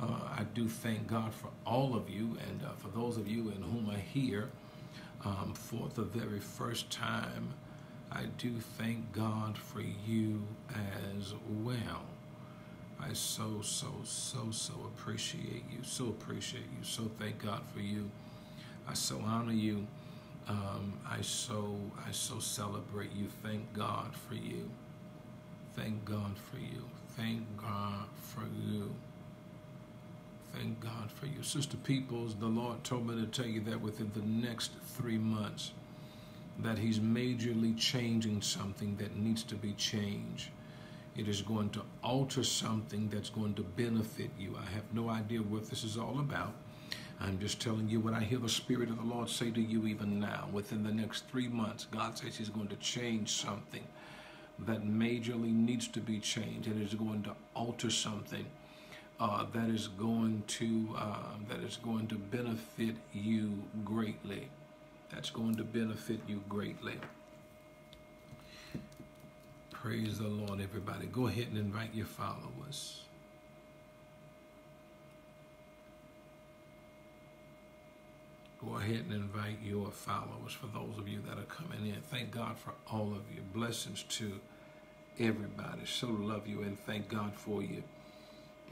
Uh, I do thank God for all of you and uh, for those of you in whom I hear um, for the very first time. I do thank God for you as well. I so, so, so, so appreciate you. So appreciate you. So thank God for you. I so honor you. Um, I so, I so celebrate you. Thank God for you. Thank God for you. Thank God for you. Thank God for you. Sister Peoples, the Lord told me to tell you that within the next three months, that He's majorly changing something that needs to be changed. It is going to alter something that's going to benefit you. I have no idea what this is all about. I'm just telling you what I hear the Spirit of the Lord say to you even now. Within the next three months, God says He's going to change something that majorly needs to be changed. And is going to alter something uh, that is going to uh, that is going to benefit you greatly. That's going to benefit you greatly. Praise the Lord, everybody. Go ahead and invite your followers. Go ahead and invite your followers for those of you that are coming in. Thank God for all of you. Blessings to everybody. So love you and thank God for you.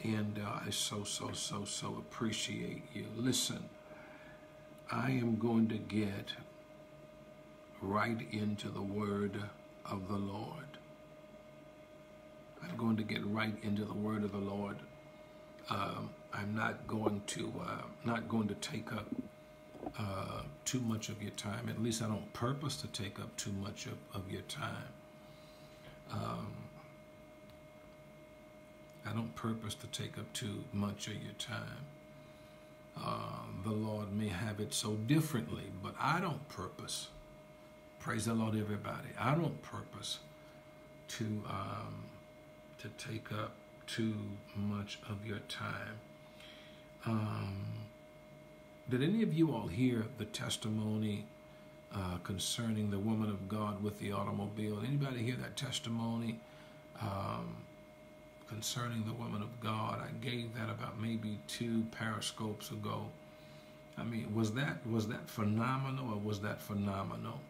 And uh, I so, so, so, so appreciate you. Listen, I am going to get right into the word of the Lord. I'm going to get right into the word of the Lord. Um, I'm not going to uh, not going to take up uh, too much of your time. At least I don't purpose to take up too much of, of your time. Um, I don't purpose to take up too much of your time. Uh, the Lord may have it so differently, but I don't purpose. Praise the Lord, everybody. I don't purpose to um, to take up too much of your time. Um, did any of you all hear the testimony uh, concerning the woman of God with the automobile? Anybody hear that testimony? Um, concerning the woman of God. I gave that about maybe two periscopes ago. I mean, was that was that phenomenal or was that phenomenal?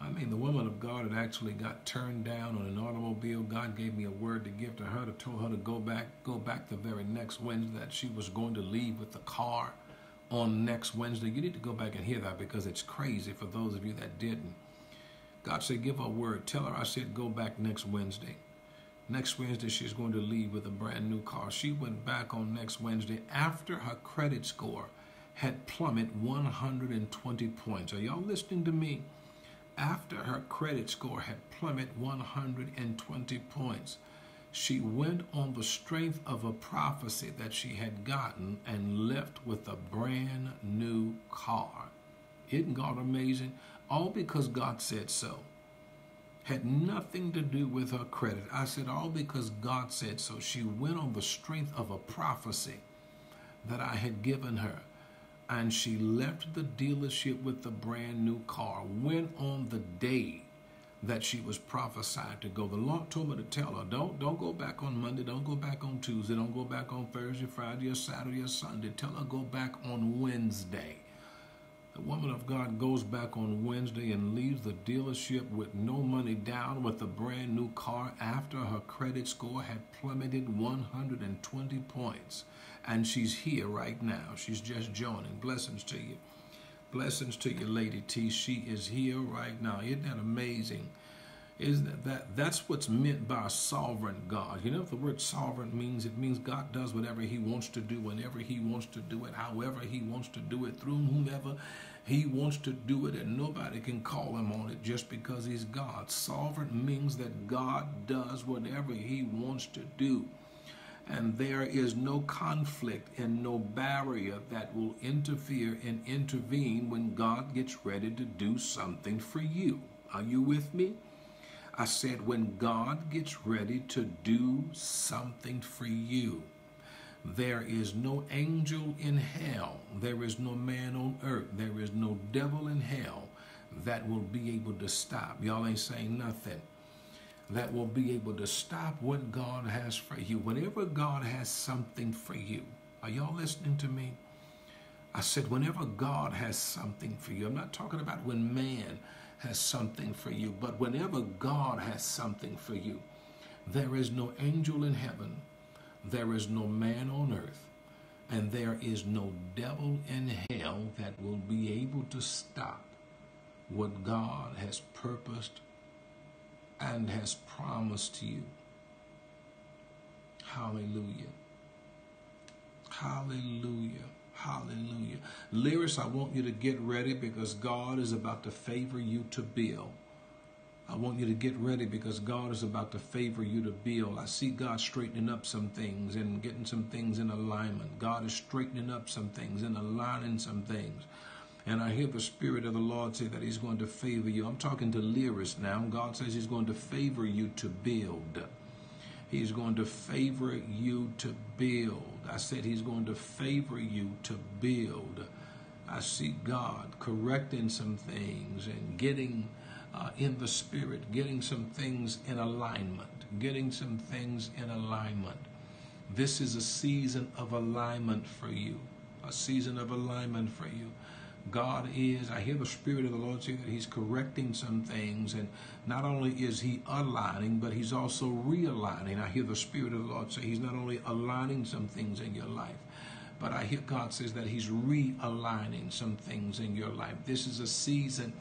I mean, the woman of God had actually got turned down on an automobile. God gave me a word to give to her to tell her to go back, go back the very next Wednesday that she was going to leave with the car on next Wednesday. You need to go back and hear that because it's crazy for those of you that didn't. God said, give her a word. Tell her I said go back next Wednesday. Next Wednesday, she's going to leave with a brand new car. She went back on next Wednesday after her credit score had plummeted 120 points. Are y'all listening to me? After her credit score had plummeted 120 points, she went on the strength of a prophecy that she had gotten and left with a brand new car. Isn't God amazing? All because God said so had nothing to do with her credit. I said, all because God said so. She went on the strength of a prophecy that I had given her. And she left the dealership with the brand new car, went on the day that she was prophesied to go. The Lord told me to tell her, don't, don't go back on Monday, don't go back on Tuesday, don't go back on Thursday, Friday, or Saturday, or Sunday. Tell her go back on Wednesday. The woman of God goes back on Wednesday and leaves the dealership with no money down with a brand new car after her credit score had plummeted 120 points. And she's here right now. She's just joining. Blessings to you. Blessings to you, Lady T. She is here right now. Isn't that amazing? Isn't that, that that's what's meant by sovereign God? You know the word sovereign means? It means God does whatever he wants to do, whenever he wants to do it, however he wants to do it, through whomever he wants to do it, and nobody can call him on it just because he's God. Sovereign means that God does whatever he wants to do. And there is no conflict and no barrier that will interfere and intervene when God gets ready to do something for you. Are you with me? I said, when God gets ready to do something for you, there is no angel in hell, there is no man on earth, there is no devil in hell that will be able to stop. Y'all ain't saying nothing. That will be able to stop what God has for you. Whenever God has something for you, Are y'all listening to me? I said, whenever God has something for you, I'm not talking about when man has something for you, but whenever God has something for you, there is no angel in heaven, there is no man on earth, and there is no devil in hell that will be able to stop what God has purposed and has promised to you. Hallelujah. Hallelujah. Hallelujah. Lyrics, I want you to get ready because God is about to favor you to build. I want you to get ready because God is about to favor you to build. I see God straightening up some things and getting some things in alignment. God is straightening up some things and aligning some things. And I hear the Spirit of the Lord say that He's going to favor you. I'm talking to lyrics now. God says He's going to favor you to build. He's going to favor you to build. I said He's going to favor you to build. I see God correcting some things and getting uh, in the Spirit, getting some things in alignment, getting some things in alignment. This is a season of alignment for you, a season of alignment for you. God is, I hear the Spirit of the Lord say that He's correcting some things, and not only is He aligning, but He's also realigning. I hear the Spirit of the Lord say He's not only aligning some things in your life, but I hear God says that He's realigning some things in your life. This is a season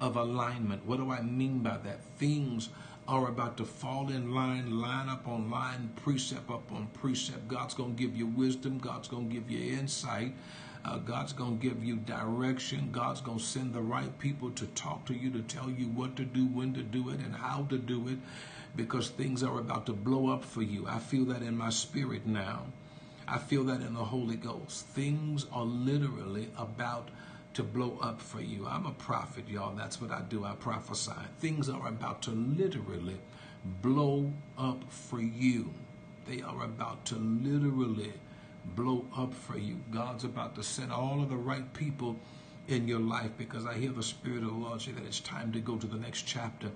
of alignment. What do I mean by that? Things are about to fall in line, line up on line, precept up on precept. God's going to give you wisdom, God's going to give you insight. Uh, God's going to give you direction. God's going to send the right people to talk to you, to tell you what to do, when to do it, and how to do it, because things are about to blow up for you. I feel that in my spirit now. I feel that in the Holy Ghost. Things are literally about to blow up for you. I'm a prophet, y'all. That's what I do. I prophesy. Things are about to literally blow up for you. They are about to literally blow up for you. God's about to send all of the right people in your life because I hear the Spirit of the Lord say that it's time to go to the next chapter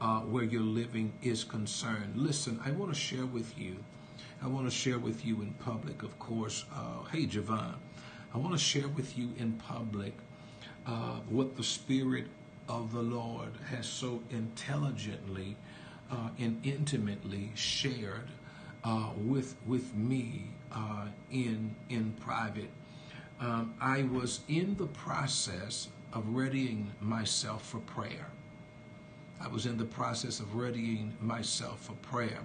uh, where your living is concerned. Listen, I want to share with you. I want to share with you in public, of course. Uh, hey, Javon, I want to share with you in public uh, what the Spirit of the Lord has so intelligently uh, and intimately shared uh, with with me uh, in in private. Um, I was in the process of readying myself for prayer. I was in the process of readying myself for prayer.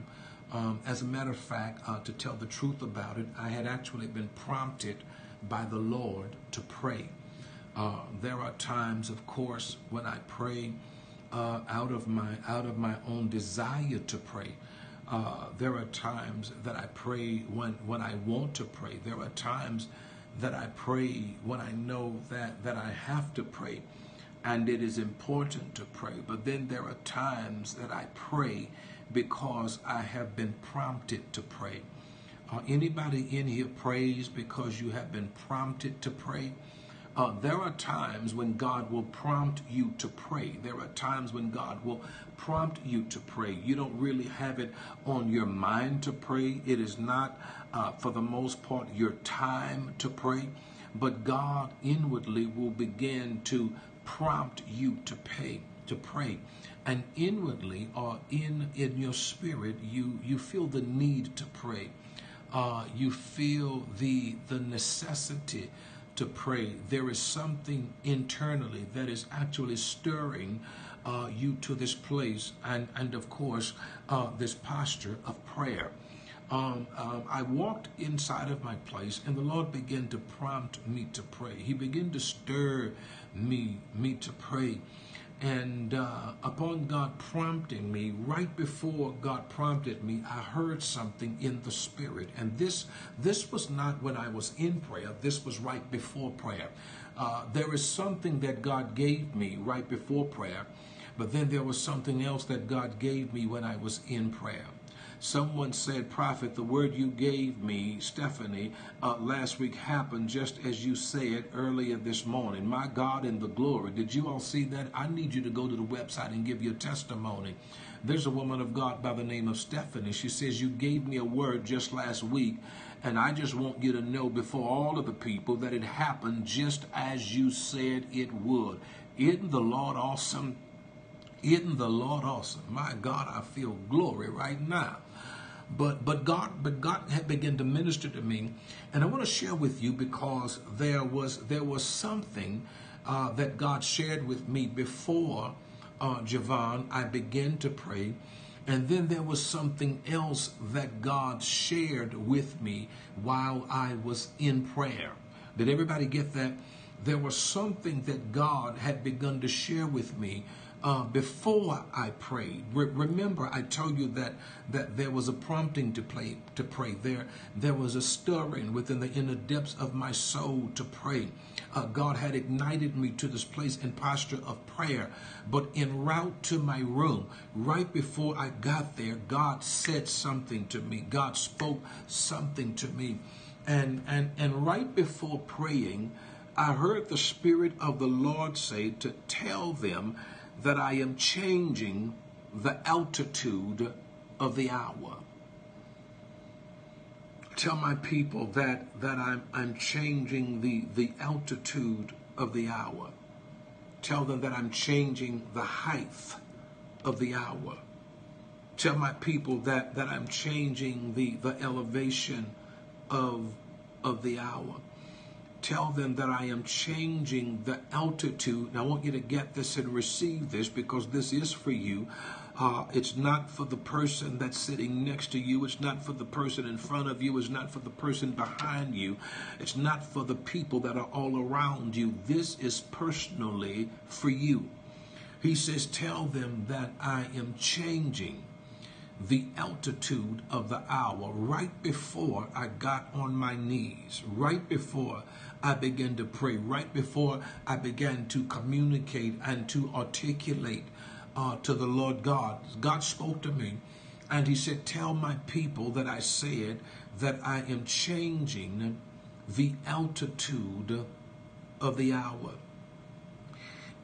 Um, as a matter of fact, uh, to tell the truth about it, I had actually been prompted by the Lord to pray. Uh, there are times, of course, when I pray uh, out of my out of my own desire to pray. Uh, there are times that I pray when, when I want to pray. There are times that I pray when I know that, that I have to pray and it is important to pray. But then there are times that I pray because I have been prompted to pray. Uh, anybody in here prays because you have been prompted to pray? Uh, there are times when God will prompt you to pray. There are times when God will prompt you to pray. You don't really have it on your mind to pray. It is not, uh, for the most part, your time to pray. But God inwardly will begin to prompt you to pay, to pray. And inwardly or in in your spirit, you you feel the need to pray. Uh, you feel the the necessity to pray, there is something internally that is actually stirring uh, you to this place and, and of course, uh, this posture of prayer. Um, um, I walked inside of my place and the Lord began to prompt me to pray. He began to stir me, me to pray. And uh, upon God prompting me, right before God prompted me, I heard something in the spirit. And this this was not when I was in prayer. This was right before prayer. Uh, there is something that God gave me right before prayer, but then there was something else that God gave me when I was in prayer. Someone said, Prophet, the word you gave me, Stephanie, uh, last week happened just as you said earlier this morning. My God in the glory. Did you all see that? I need you to go to the website and give your testimony. There's a woman of God by the name of Stephanie. She says, You gave me a word just last week, and I just want you to know before all of the people that it happened just as you said it would. Isn't the Lord awesome? Isn't the Lord awesome? My God, I feel glory right now. But but God but God had begun to minister to me, and I want to share with you because there was there was something uh, that God shared with me before uh, Javon. I began to pray, and then there was something else that God shared with me while I was in prayer. Did everybody get that? There was something that God had begun to share with me uh, before I prayed. Re- remember, I told you that that there was a prompting to play to pray. There there was a stirring within the inner depths of my soul to pray. Uh, God had ignited me to this place and posture of prayer. But en route to my room, right before I got there, God said something to me. God spoke something to me, and and and right before praying. I heard the Spirit of the Lord say to tell them that I am changing the altitude of the hour. Tell my people that, that I'm, I'm changing the, the altitude of the hour. Tell them that I'm changing the height of the hour. Tell my people that, that I'm changing the, the elevation of, of the hour tell them that I am changing the altitude. I want you to get this and receive this because this is for you. Uh, it's not for the person that's sitting next to you. It's not for the person in front of you. It's not for the person behind you. It's not for the people that are all around you. This is personally for you. He says, Tell them that I am changing the altitude of the hour right before I got on my knees, right before I began to pray, right before I began to communicate and to articulate uh, to the Lord God. God spoke to me and He said, Tell my people that I said that I am changing the altitude of the hour.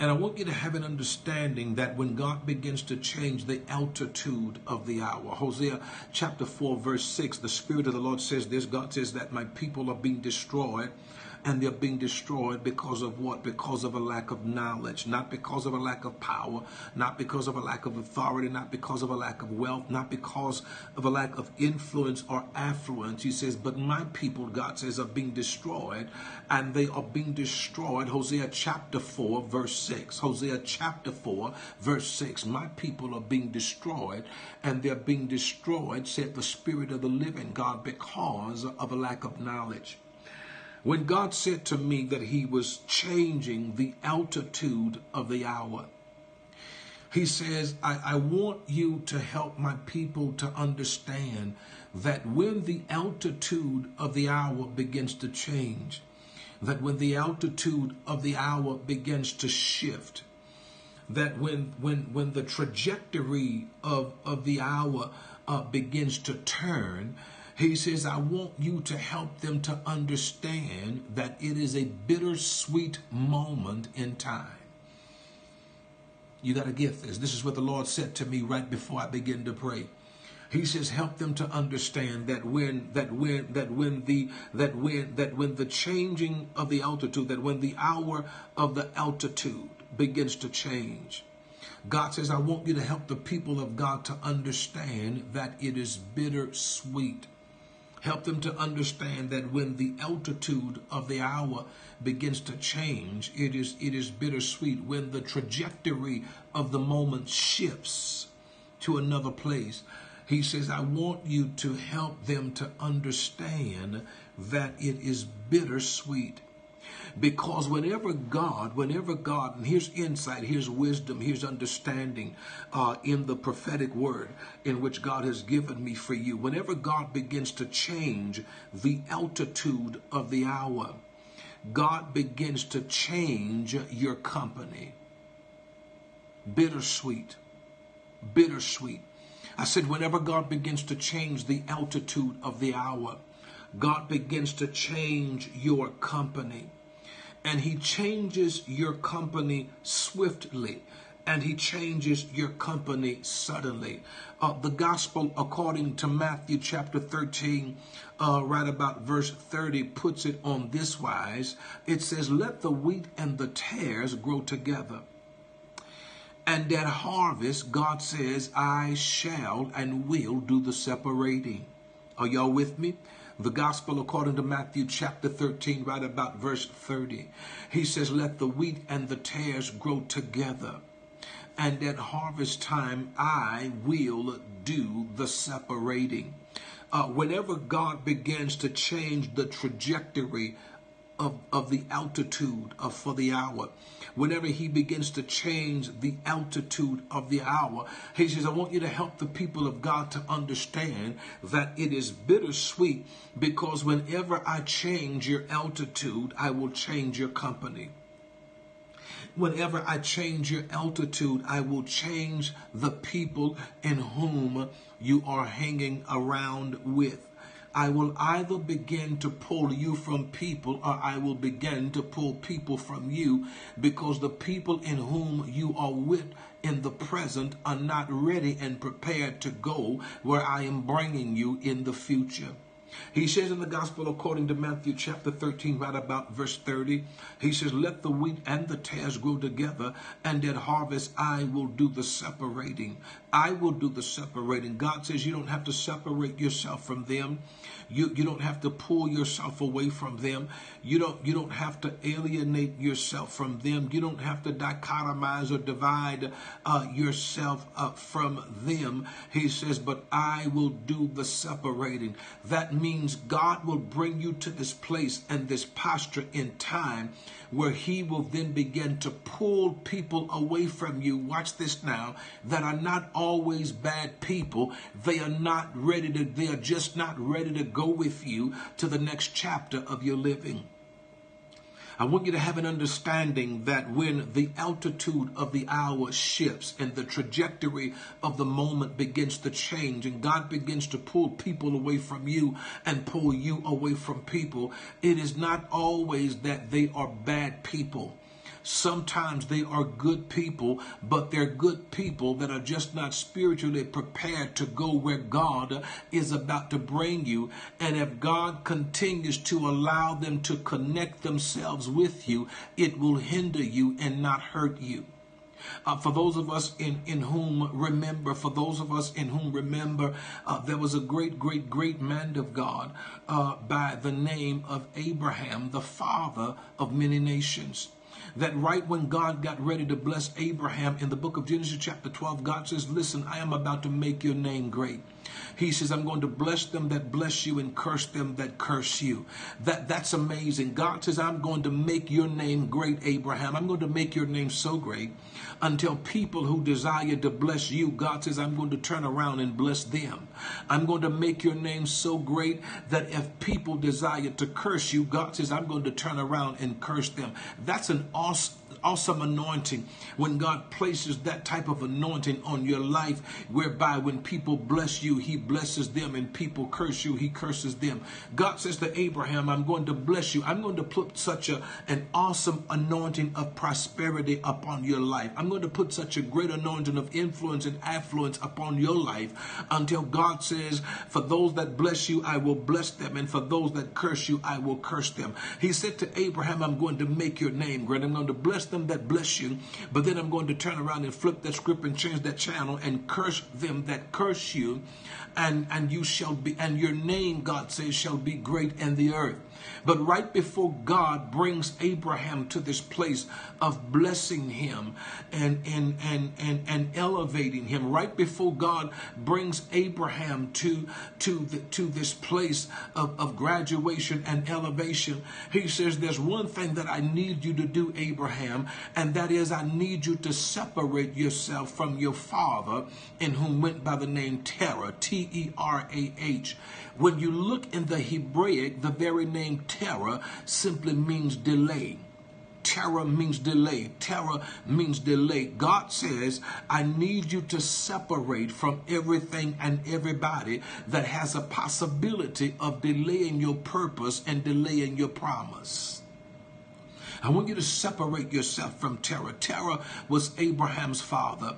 And I want you to have an understanding that when God begins to change the altitude of the hour, Hosea chapter 4, verse 6, the Spirit of the Lord says this God says that my people are being destroyed and they're being destroyed because of what? Because of a lack of knowledge, not because of a lack of power, not because of a lack of authority, not because of a lack of wealth, not because of a lack of influence or affluence. He says, But my people, God says, are being destroyed, and they are being destroyed. Hosea chapter 4, verse 6. Hosea chapter 4, verse 6. My people are being destroyed, and they're being destroyed, said the Spirit of the living God, because of a lack of knowledge. When God said to me that He was changing the altitude of the hour, He says, I, I want you to help my people to understand that when the altitude of the hour begins to change, that when the altitude of the hour begins to shift, that when when when the trajectory of of the hour uh, begins to turn, he says, I want you to help them to understand that it is a bittersweet moment in time. You got to get this. This is what the Lord said to me right before I begin to pray. He says, help them to understand that when that when that when the that when that when the changing of the altitude, that when the hour of the altitude begins to change, God says, I want you to help the people of God to understand that it is bittersweet. Help them to understand that when the altitude of the hour begins to change, it is, it is bittersweet. When the trajectory of the moment shifts to another place, he says, I want you to help them to understand that it is bittersweet. Because whenever God, whenever God, and here's insight, here's wisdom, here's understanding uh, in the prophetic word in which God has given me for you. Whenever God begins to change the altitude of the hour, God begins to change your company. Bittersweet. Bittersweet. I said, whenever God begins to change the altitude of the hour, God begins to change your company. And He changes your company swiftly and he changes your company suddenly. Uh, the gospel, according to Matthew chapter 13, uh, right about verse 30, puts it on this wise it says, Let the wheat and the tares grow together. And at harvest, God says, I shall and will do the separating. Are y'all with me? The gospel according to Matthew chapter 13, right about verse 30. He says, Let the wheat and the tares grow together and at harvest time I will do the separating. Uh, whenever God begins to change the trajectory of, of the altitude of for the hour, whenever he begins to change the altitude of the hour, he says, I want you to help the people of God to understand that it is bittersweet because whenever I change your altitude, I will change your company. Whenever I change your altitude, I will change the people in whom you are hanging around with. I will either begin to pull you from people or I will begin to pull people from you because the people in whom you are with in the present are not ready and prepared to go where I am bringing you in the future. He says in the gospel according to Matthew chapter 13, right about verse 30, he says, Let the wheat and the tares grow together, and at harvest I will do the separating. I will do the separating. God says you don't have to separate yourself from them. You, you don't have to pull yourself away from them. You don't you don't have to alienate yourself from them. You don't have to dichotomize or divide uh, yourself uh, from them. He says, but I will do the separating. That means God will bring you to this place and this posture in time where he will then begin to pull people away from you. Watch this now, that are not always bad people. They are not ready to, they are just not ready to go with you to the next chapter of your living. I want you to have an understanding that when the altitude of the hour shifts and the trajectory of the moment begins to change and God begins to pull people away from you and pull you away from people, it is not always that they are bad people. Sometimes they are good people, but they're good people that are just not spiritually prepared to go where God is about to bring you. And if God continues to allow them to connect themselves with you, it will hinder you and not hurt you. Uh, for those of us in, in whom remember, for those of us in whom remember, uh, there was a great, great, great man of God uh, by the name of Abraham, the father of many nations that right when God got ready to bless Abraham in the book of Genesis, chapter 12, God says, Listen, I am about to make your name great. He says, I'm going to bless them that bless you and curse them that curse you. That that's amazing. God says, I'm going to make your name great, Abraham. I'm going to make your name so great until people who desire to bless you, God says, I'm going to turn around and bless them. I'm going to make your name so great that if people desire to curse you, God says, I'm going to turn around and curse them. That's an awesome awesome anointing when God places that type of anointing on your life, whereby when people bless you, He blesses them, and people curse you, He curses them. God says to Abraham, I'm going to bless you. I'm going to put such a, an awesome anointing of prosperity upon your life. I'm going to put such a great anointing of influence and affluence upon your life until God says, For those that bless you, I will bless them, and for those that curse you, I will curse them. He said to Abraham, I'm going to make your name great. I'm going to bless them that bless you, but then I'm going to turn around and flip that script and change that channel and curse them that curse you, and and you shall be and your name, God says, shall be great in the earth. But right before God brings Abraham to this place of blessing him and, and, and, and, and elevating him, right before God brings Abraham to, to, the, to this place of, of graduation and elevation, he says, There's one thing that I need you to do, Abraham, and that is I need you to separate yourself from your father, in whom went by the name Terah, T E R A H. When you look in the Hebraic, the very name Terah simply means delay. Terah means delay. Terah means delay. God says, I need you to separate from everything and everybody that has a possibility of delaying your purpose and delaying your promise. I want you to separate yourself from Terah. Terah was Abraham's father.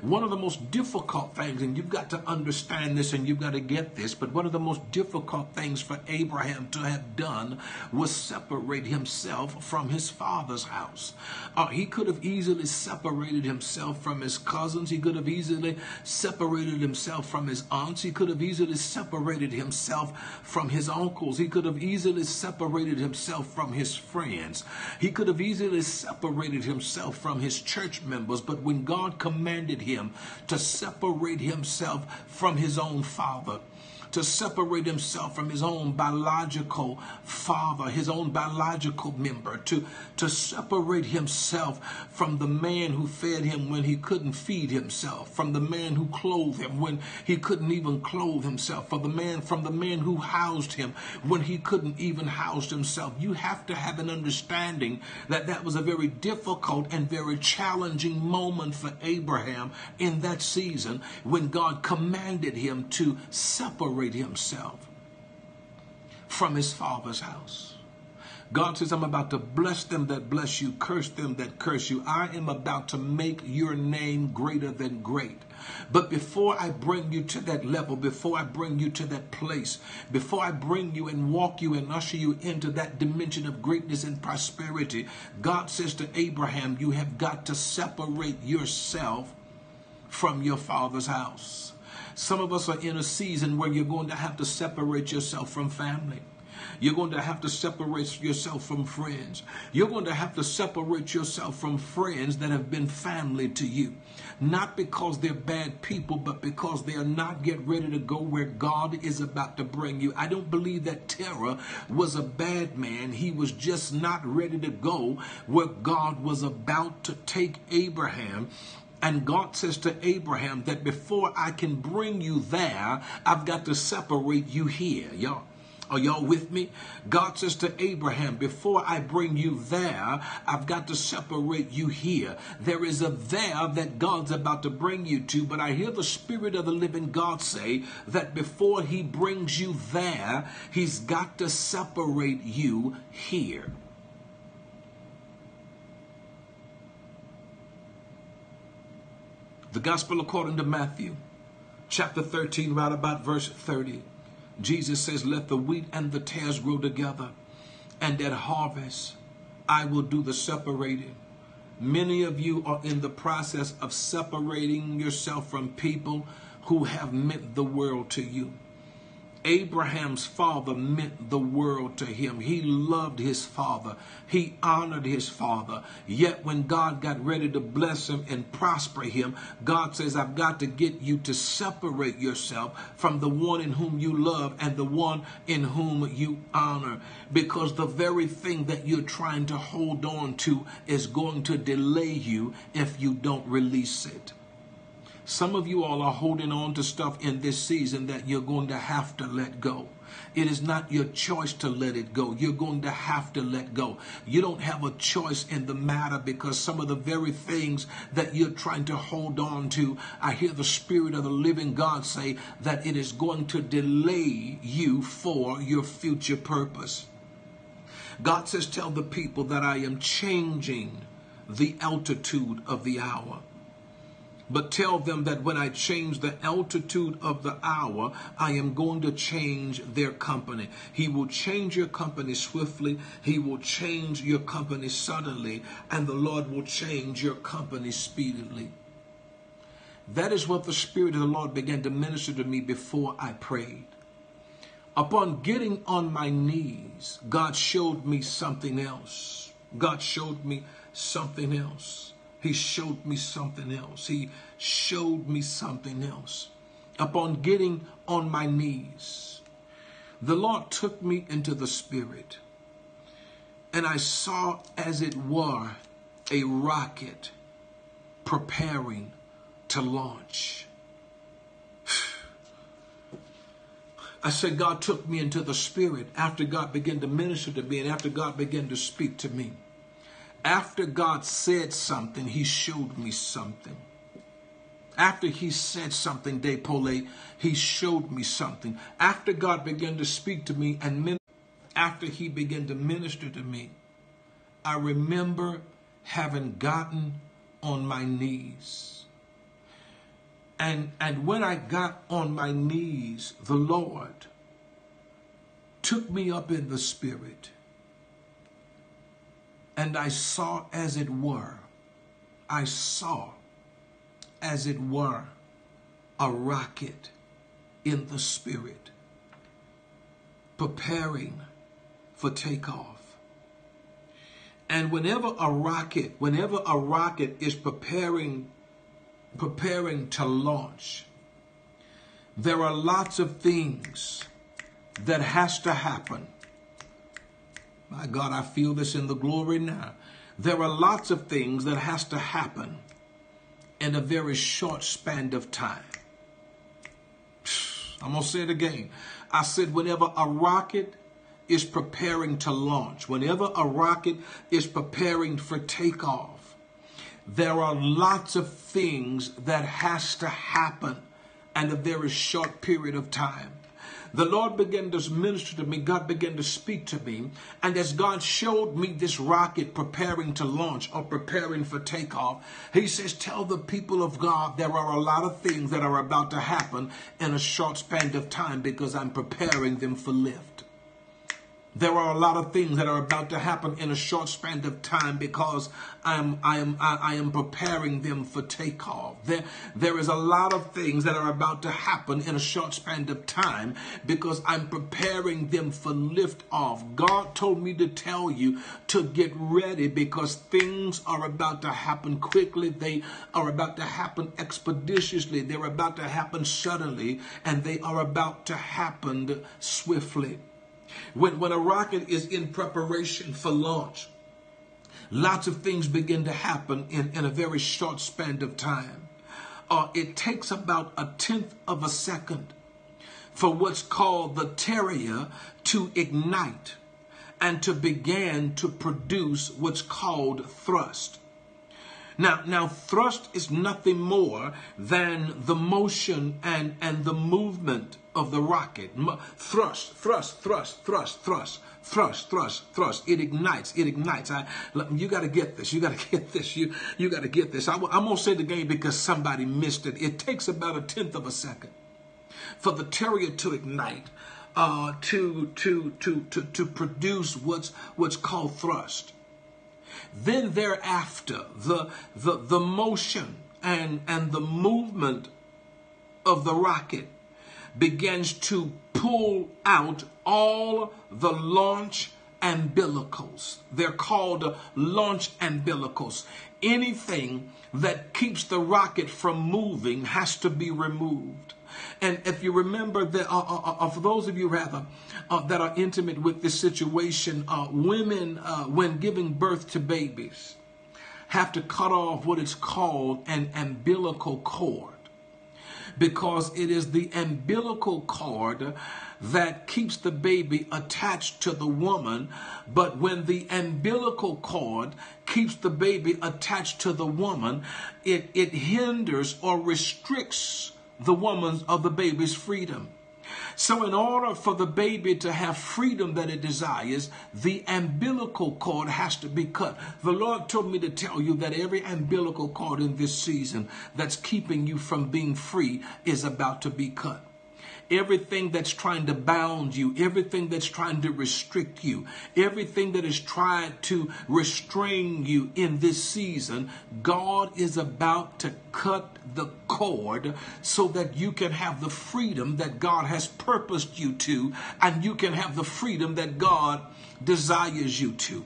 One of the most difficult things, and you've got to understand this and you've got to get this, but one of the most difficult things for Abraham to have done was separate himself from his father's house. Uh, he could have easily separated himself from his cousins. He could have easily separated himself from his aunts. He could have easily separated himself from his uncles. He could have easily separated himself from his friends. He could have easily separated himself from his church members. But when God commanded him to separate himself from his own father to separate himself from his own biological father, his own biological member, to, to separate himself from the man who fed him when he couldn't feed himself, from the man who clothed him when he couldn't even clothe himself, for the man from the man who housed him when he couldn't even house himself. You have to have an understanding that that was a very difficult and very challenging moment for Abraham in that season when God commanded him to separate separate himself from his father's house. God says, I'm about to bless them that bless you, curse them that curse you. I am about to make your name greater than great. But before I bring you to that level, before I bring you to that place, before I bring you and walk you and usher you into that dimension of greatness and prosperity, God says to Abraham, You have got to separate yourself from your father's house. Some of us are in a season where you're going to have to separate yourself from family. You're going to have to separate yourself from friends. You're going to have to separate yourself from friends that have been family to you. Not because they're bad people, but because they are not yet ready to go where God is about to bring you. I don't believe that Terah was a bad man. He was just not ready to go where God was about to take Abraham and God says to Abraham that before I can bring you there, I've got to separate you here. Y'all. Are y'all with me? God says to Abraham, Before I bring you there, I've got to separate you here. There is a there that God's about to bring you to, but I hear the Spirit of the living God say that before He brings you there, He's got to separate you here. The Gospel according to Matthew, chapter 13, right about verse 30. Jesus says, Let the wheat and the tares grow together, and at harvest I will do the separating. Many of you are in the process of separating yourself from people who have meant the world to you. Abraham's father meant the world to him. He loved his father. He honored his father. Yet when God got ready to bless him and prosper him, God says, I've got to get you to separate yourself from the one in whom you love and the one in whom you honor. Because the very thing that you're trying to hold on to is going to delay you if you don't release it. Some of you all are holding on to stuff in this season that you're going to have to let go. It is not your choice to let it go. You're going to have to let go. You don't have a choice in the matter because some of the very things that you're trying to hold on to, I hear the Spirit of the living God say that it is going to delay you for your future purpose. God says, Tell the people that I am changing the altitude of the hour. But tell them that when I change the altitude of the hour, I am going to change their company. He will change your company swiftly. He will change your company suddenly. And the Lord will change your company speedily. That is what the Spirit of the Lord began to minister to me before I prayed. Upon getting on my knees, God showed me something else. God showed me something else. He showed me something else. He showed me something else. Upon getting on my knees, the Lord took me into the Spirit, and I saw, as it were, a rocket preparing to launch. I said, God took me into the Spirit after God began to minister to me and after God began to speak to me. After God said something, he showed me something. After he said something, De Depole, he showed me something. After God began to speak to me and after he began to minister to me, I remember having gotten on my knees. And, and when I got on my knees, the Lord took me up in the spirit. And I saw as it were, I saw as it were a rocket in the spirit preparing for takeoff. And whenever a rocket, whenever a rocket is preparing preparing to launch, there are lots of things that has to happen. My God, I feel this in the glory now. There are lots of things that has to happen in a very short span of time. I'm going to say it again. I said, whenever a rocket is preparing to launch, whenever a rocket is preparing for takeoff, there are lots of things that has to happen in a very short period of time the Lord began to minister to me. God began to speak to me. And as God showed me this rocket preparing to launch or preparing for takeoff, He says, Tell the people of God there are a lot of things that are about to happen in a short span of time because I'm preparing them for lift. There are a lot of things that are about to happen in a short span of time because I am I am I, am preparing them for takeoff. There there is a lot of things that are about to happen in a short span of time because I'm preparing them for lift off. God told me to tell you to get ready because things are about to happen quickly. They are about to happen expeditiously. They're about to happen suddenly and they are about to happen swiftly. When, when a rocket is in preparation for launch, lots of things begin to happen in, in a very short span of time. Uh, it takes about a tenth of a second for what's called the terrier to ignite and to begin to produce what's called thrust. Now, now thrust is nothing more than the motion and, and the movement of the rocket. Thrust, thrust, thrust, thrust, thrust, thrust, thrust, thrust. It ignites, it ignites. I, you got to get this. You got to get this. You, you got to get this. I, am going to say the game because somebody missed it. It takes about a tenth of a second for the terrier to ignite. Uh, to, to, to, to, to produce what's, what's called thrust. Then thereafter, the, the, the motion and, and the movement of the rocket begins to pull out all the launch umbilicals. They're called launch umbilicals. Anything that keeps the rocket from moving has to be removed. And if you remember that, uh, uh, uh, for those of you rather uh, that are intimate with this situation, uh, women, uh, when giving birth to babies, have to cut off what is called an umbilical cord because it is the umbilical cord that keeps the baby attached to the woman. But when the umbilical cord keeps the baby attached to the woman, it, it hinders or restricts the woman's or the baby's freedom. So, in order for the baby to have freedom that it desires, the umbilical cord has to be cut. The Lord told me to tell you that every umbilical cord in this season that's keeping you from being free is about to be cut everything that's trying to bound you, everything that's trying to restrict you, everything that is trying to restrain you in this season, God is about to cut the cord so that you can have the freedom that God has purposed you to, and you can have the freedom that God desires you to.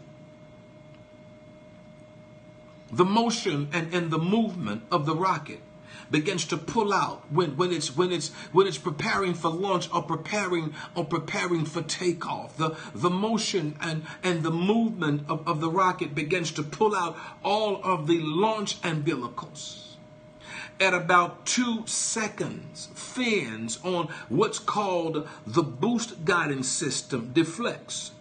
The motion and, and the movement of the rocket begins to pull out when, when it's when it's when it's preparing for launch or preparing or preparing for takeoff. The the motion and and the movement of, of the rocket begins to pull out all of the launch umbilicals at about two seconds, fins on what's called the boost guidance system deflects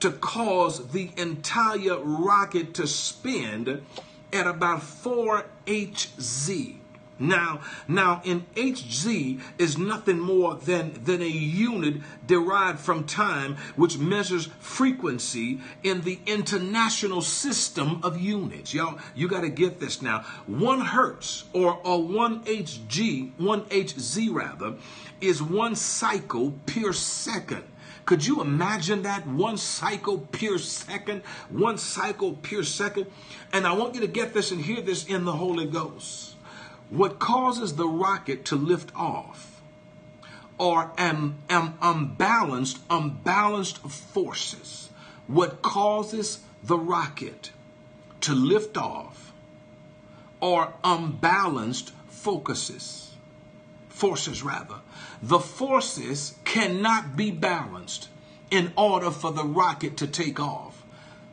to cause the entire rocket to spin at about 4 Hz. Now, now in Hz is nothing more than, than a unit derived from time which measures frequency in the international system of units. Y'all, you got to get this now. One hertz or, or one Hg, one Hz rather, is one cycle per second. Could you imagine that? One cycle per second, one cycle per second. And I want you to get this and hear this in the Holy Ghost. What causes the rocket to lift off are an, an unbalanced, unbalanced forces. What causes the rocket to lift off are unbalanced focuses, forces rather. The forces cannot be balanced in order for the rocket to take off.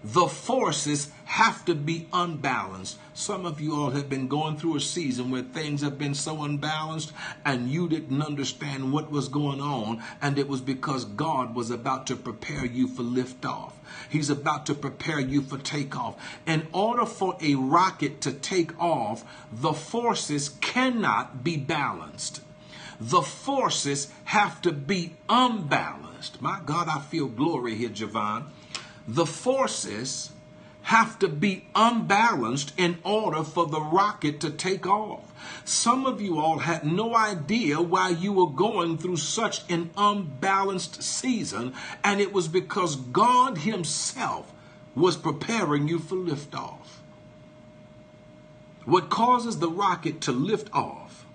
The forces have to be unbalanced. Some of you all have been going through a season where things have been so unbalanced and you didn't understand what was going on, and it was because God was about to prepare you for liftoff. He's about to prepare you for takeoff. In order for a rocket to take off, the forces cannot be balanced. The forces have to be unbalanced. My God, I feel glory here, Javon. The forces have to be unbalanced in order for the rocket to take off. Some of you all had no idea why you were going through such an unbalanced season, and it was because God Himself was preparing you for liftoff. What causes the rocket to lift off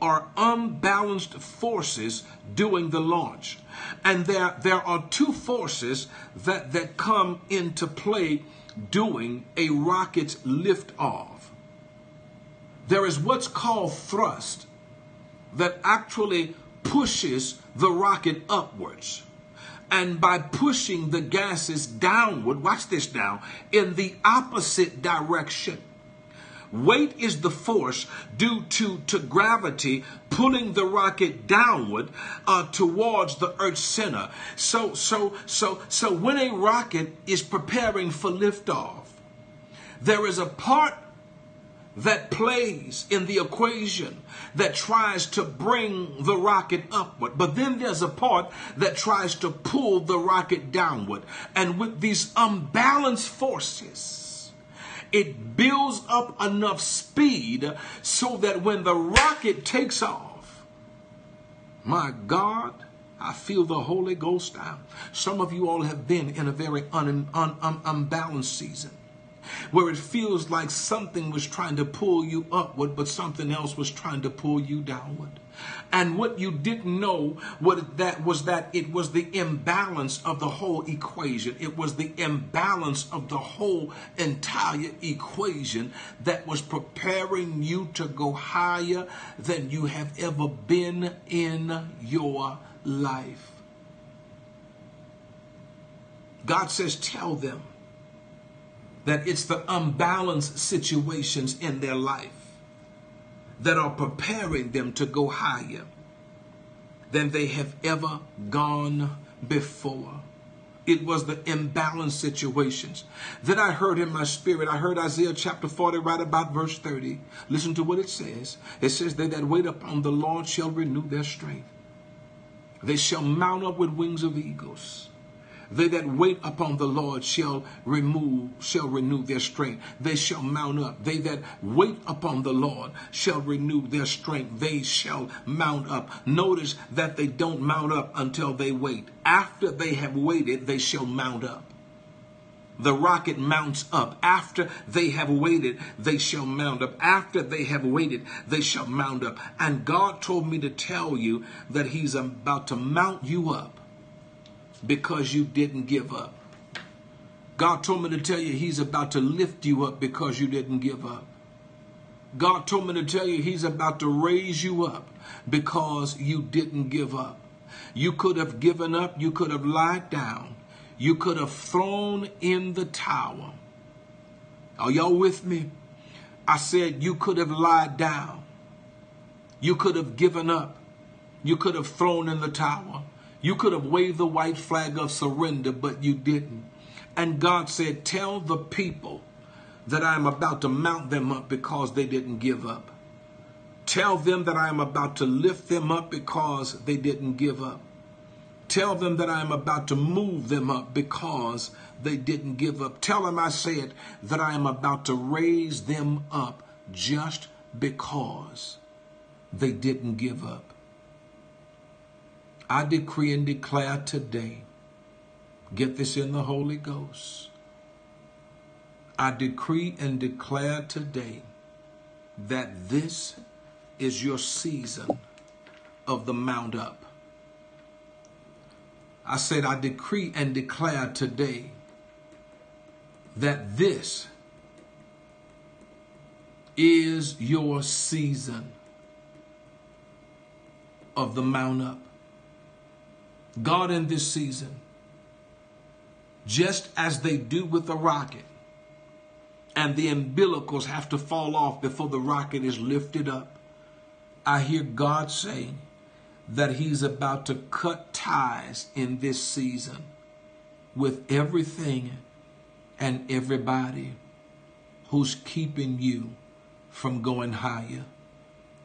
are unbalanced forces doing the launch. And there, there are two forces that, that come into play doing a rocket's lift off. There is what's called thrust that actually pushes the rocket upwards. And by pushing the gases downward, watch this now, in the opposite direction. Weight is the force due to, to gravity pulling the rocket downward uh, towards the Earth's center. So, so, so, so when a rocket is preparing for liftoff, there is a part that plays in the equation that tries to bring the rocket upward. But then there's a part that tries to pull the rocket downward. And with these unbalanced forces, it builds up enough speed so that when the rocket takes off, my God, I feel the Holy Ghost. Some of you all have been in a very un, un, un, unbalanced season where it feels like something was trying to pull you upward, but something else was trying to pull you downward. And what you didn't know what that was that it was the imbalance of the whole equation. It was the imbalance of the whole entire equation that was preparing you to go higher than you have ever been in your life. God says, tell them that it's the unbalanced situations in their life that are preparing them to go higher than they have ever gone before. It was the imbalanced situations that I heard in my spirit. I heard Isaiah chapter 40, right about verse 30. Listen to what it says. It says, They that wait upon the Lord shall renew their strength. They shall mount up with wings of eagles. They that wait upon the Lord shall remove, shall renew their strength. They shall mount up. They that wait upon the Lord shall renew their strength. They shall mount up. Notice that they don't mount up until they wait. After they have waited, they shall mount up. The rocket mounts up. After they have waited, they shall mount up. After they have waited, they shall mount up. And God told me to tell you that He's about to mount you up because you didn't give up. God told me to tell you He's about to lift you up because you didn't give up. God told me to tell you He's about to raise you up because you didn't give up. You could have given up, you could have lied down, you could have thrown in the towel. Are y'all with me? I said you could have lied down, you could have given up, you could have thrown in the towel. You could have waved the white flag of surrender, but you didn't. And God said, Tell the people that I am about to mount them up because they didn't give up. Tell them that I am about to lift them up because they didn't give up. Tell them that I am about to move them up because they didn't give up. Tell them I said that I am about to raise them up just because they didn't give up. I decree and declare today, get this in the Holy Ghost. I decree and declare today that this is your season of the mount up. I said, I decree and declare today that this is your season of the mount up. God in this season, just as they do with the rocket, and the umbilicals have to fall off before the rocket is lifted up. I hear God saying that He's about to cut ties in this season with everything and everybody who's keeping you from going higher.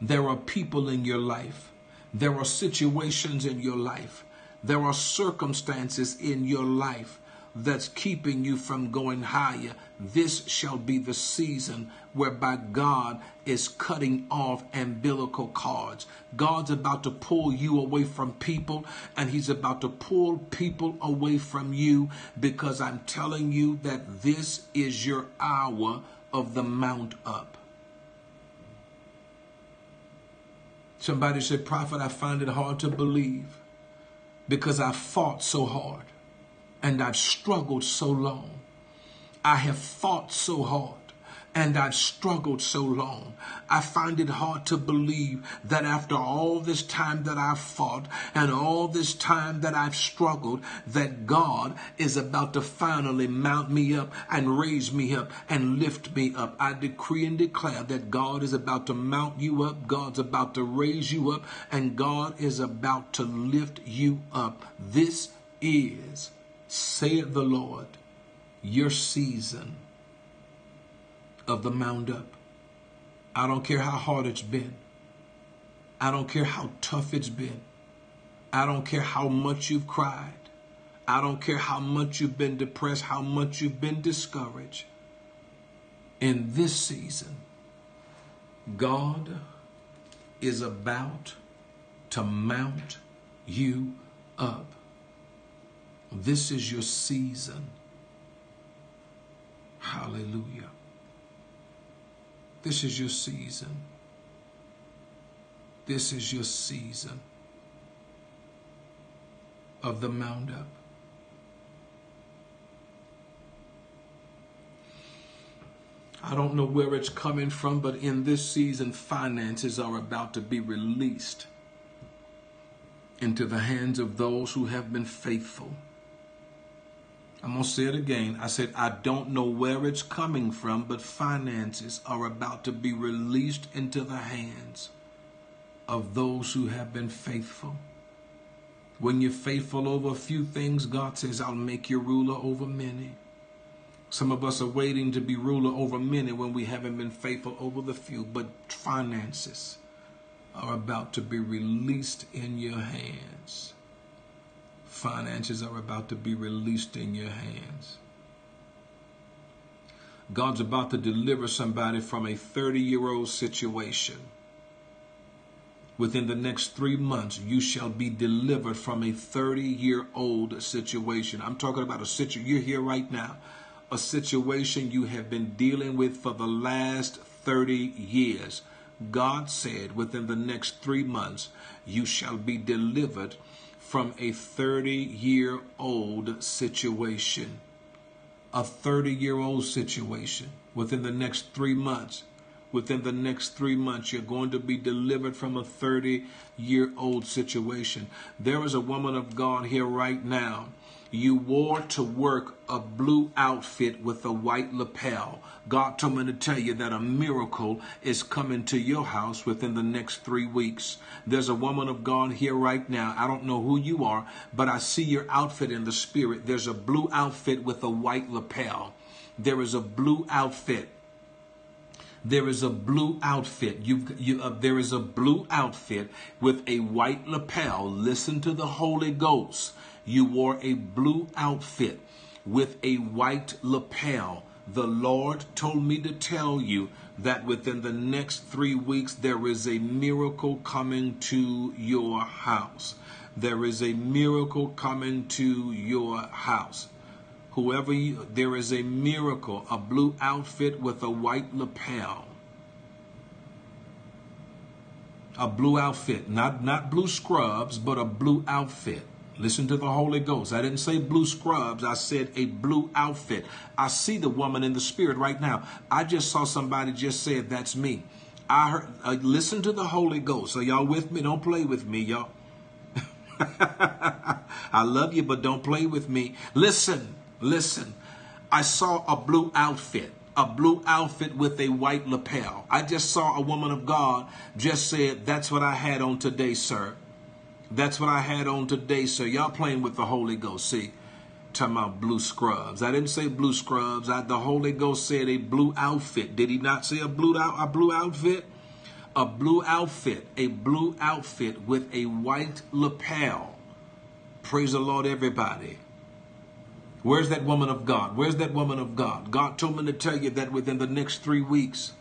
There are people in your life, there are situations in your life there are circumstances in your life that's keeping you from going higher. This shall be the season whereby God is cutting off umbilical cords. God's about to pull you away from people, and He's about to pull people away from you because I'm telling you that this is your hour of the mount up. Somebody said, Prophet, I find it hard to believe because I fought so hard and I've struggled so long. I have fought so hard and I've struggled so long. I find it hard to believe that after all this time that I've fought and all this time that I've struggled, that God is about to finally mount me up and raise me up and lift me up. I decree and declare that God is about to mount you up, God's about to raise you up, and God is about to lift you up. This is, saith the Lord, your season of the mound up. I don't care how hard it's been. I don't care how tough it's been. I don't care how much you've cried. I don't care how much you've been depressed, how much you've been discouraged. In this season, God is about to mount you up. This is your season. Hallelujah. This is your season. This is your season of the mound up. I don't know where it's coming from, but in this season, finances are about to be released into the hands of those who have been faithful. I'm going to say it again. I said, I don't know where it's coming from, but finances are about to be released into the hands of those who have been faithful. When you're faithful over a few things, God says, I'll make you ruler over many. Some of us are waiting to be ruler over many when we haven't been faithful over the few, but finances are about to be released in your hands finances are about to be released in your hands. God's about to deliver somebody from a 30 year old situation. Within the next three months, you shall be delivered from a 30 year old situation. I'm talking about a situation, you're here right now, a situation you have been dealing with for the last 30 years. God said within the next three months, you shall be delivered from a 30 year old situation. A 30 year old situation within the next three months. Within the next three months, you're going to be delivered from a 30 year old situation. There is a woman of God here right now you wore to work a blue outfit with a white lapel. God told me to tell you that a miracle is coming to your house within the next three weeks. There's a woman of God here right now. I don't know who you are, but I see your outfit in the spirit. There's a blue outfit with a white lapel. There is a blue outfit there is a blue outfit. You've, you, uh, there is a blue outfit with a white lapel. Listen to the Holy Ghost. You wore a blue outfit with a white lapel. The Lord told me to tell you that within the next three weeks there is a miracle coming to your house. There is a miracle coming to your house. Whoever you, there is a miracle, a blue outfit with a white lapel. A blue outfit, not, not blue scrubs, but a blue outfit. Listen to the Holy Ghost. I didn't say blue scrubs. I said a blue outfit. I see the woman in the spirit right now. I just saw somebody just said, that's me. I heard, uh, listen to the Holy Ghost. Are y'all with me? Don't play with me, y'all. I love you, but don't play with me. Listen. Listen, I saw a blue outfit, a blue outfit with a white lapel. I just saw a woman of God just said, That's what I had on today, sir. That's what I had on today, sir. Y'all playing with the Holy Ghost. See, talking about blue scrubs. I didn't say blue scrubs. I, the Holy Ghost said a blue outfit. Did he not say a blue out a blue outfit? A blue outfit, a blue outfit with a white lapel. Praise the Lord, everybody. Where's that woman of God? Where's that woman of God? God told me to tell you that within the next three weeks,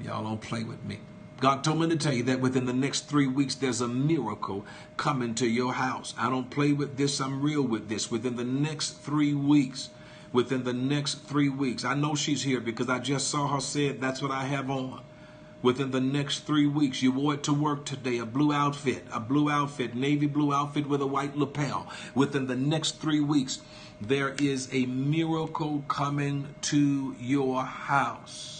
y'all don't play with me. God told me to tell you that within the next three weeks, there's a miracle coming to your house. I don't play with this, I'm real with this. Within the next three weeks, within the next three weeks, I know she's here because I just saw her said that's what I have on within the next three weeks. You wore it to work today, a blue outfit, a blue outfit, navy blue outfit with a white lapel. Within the next three weeks, there is a miracle coming to your house.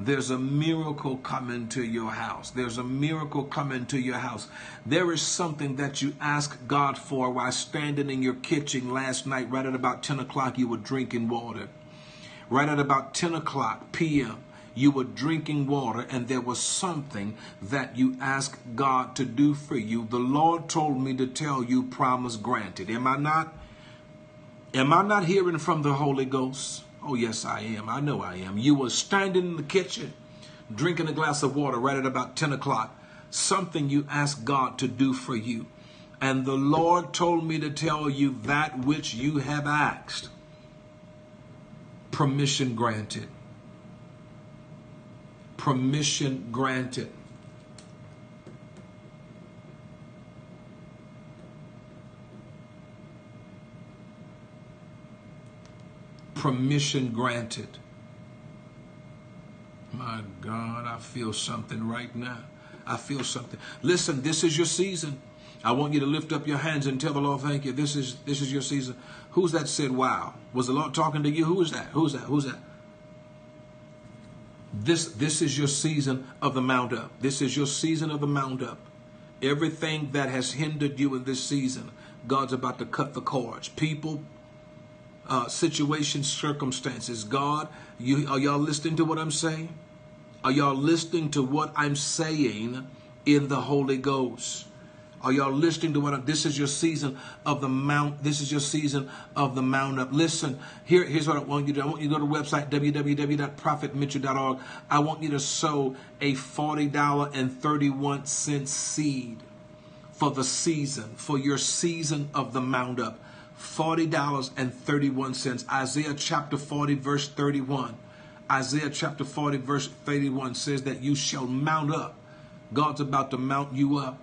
There's a miracle coming to your house. There's a miracle coming to your house. There is something that you asked God for while standing in your kitchen last night, right at about 10 o'clock, you were drinking water. Right at about 10 o'clock p.m., you were drinking water and there was something that you asked God to do for you. The Lord told me to tell you, promise granted. Am I not? Am I not hearing from the Holy Ghost? Oh, yes, I am. I know I am. You were standing in the kitchen, drinking a glass of water right at about 10 o'clock. Something you asked God to do for you. And the Lord told me to tell you that which you have asked. Permission granted permission granted. Permission granted. My God, I feel something right now. I feel something. Listen, this is your season. I want you to lift up your hands and tell the Lord, thank you. This is this is your season. Who's that said, wow? Was the Lord talking to you? Who is that? Who's that? Who's that? This this is your season of the mount up. This is your season of the mount up. Everything that has hindered you in this season, God's about to cut the cords. People, uh, situations, circumstances. God, you are y'all listening to what I'm saying? Are y'all listening to what I'm saying in the Holy Ghost? Are y'all listening to what I'm, this is your season of the mount? This is your season of the mount up. Listen, here, here's what I want you to do. I want you to go to the website www.prophetmitchell.org. I want you to sow a $40.31 seed for the season, for your season of the mount up. $40.31. Isaiah chapter 40, verse 31. Isaiah chapter 40, verse 31 says that you shall mount up. God's about to mount you up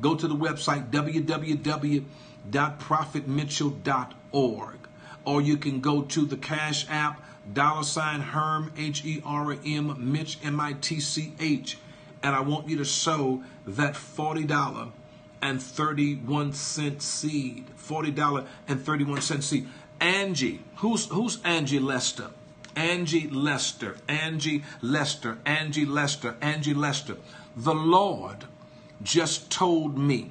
go to the website www.prophetmitchell.org or you can go to the Cash App, dollar sign Herm, H E R M, Mitch, M I T C H. And I want you to sow that $40 and 31 cent seed. $40 and 31 cent seed. Angie, who's who's Angie Lester? Angie Lester, Angie Lester, Angie Lester, Angie Lester. The Lord just told me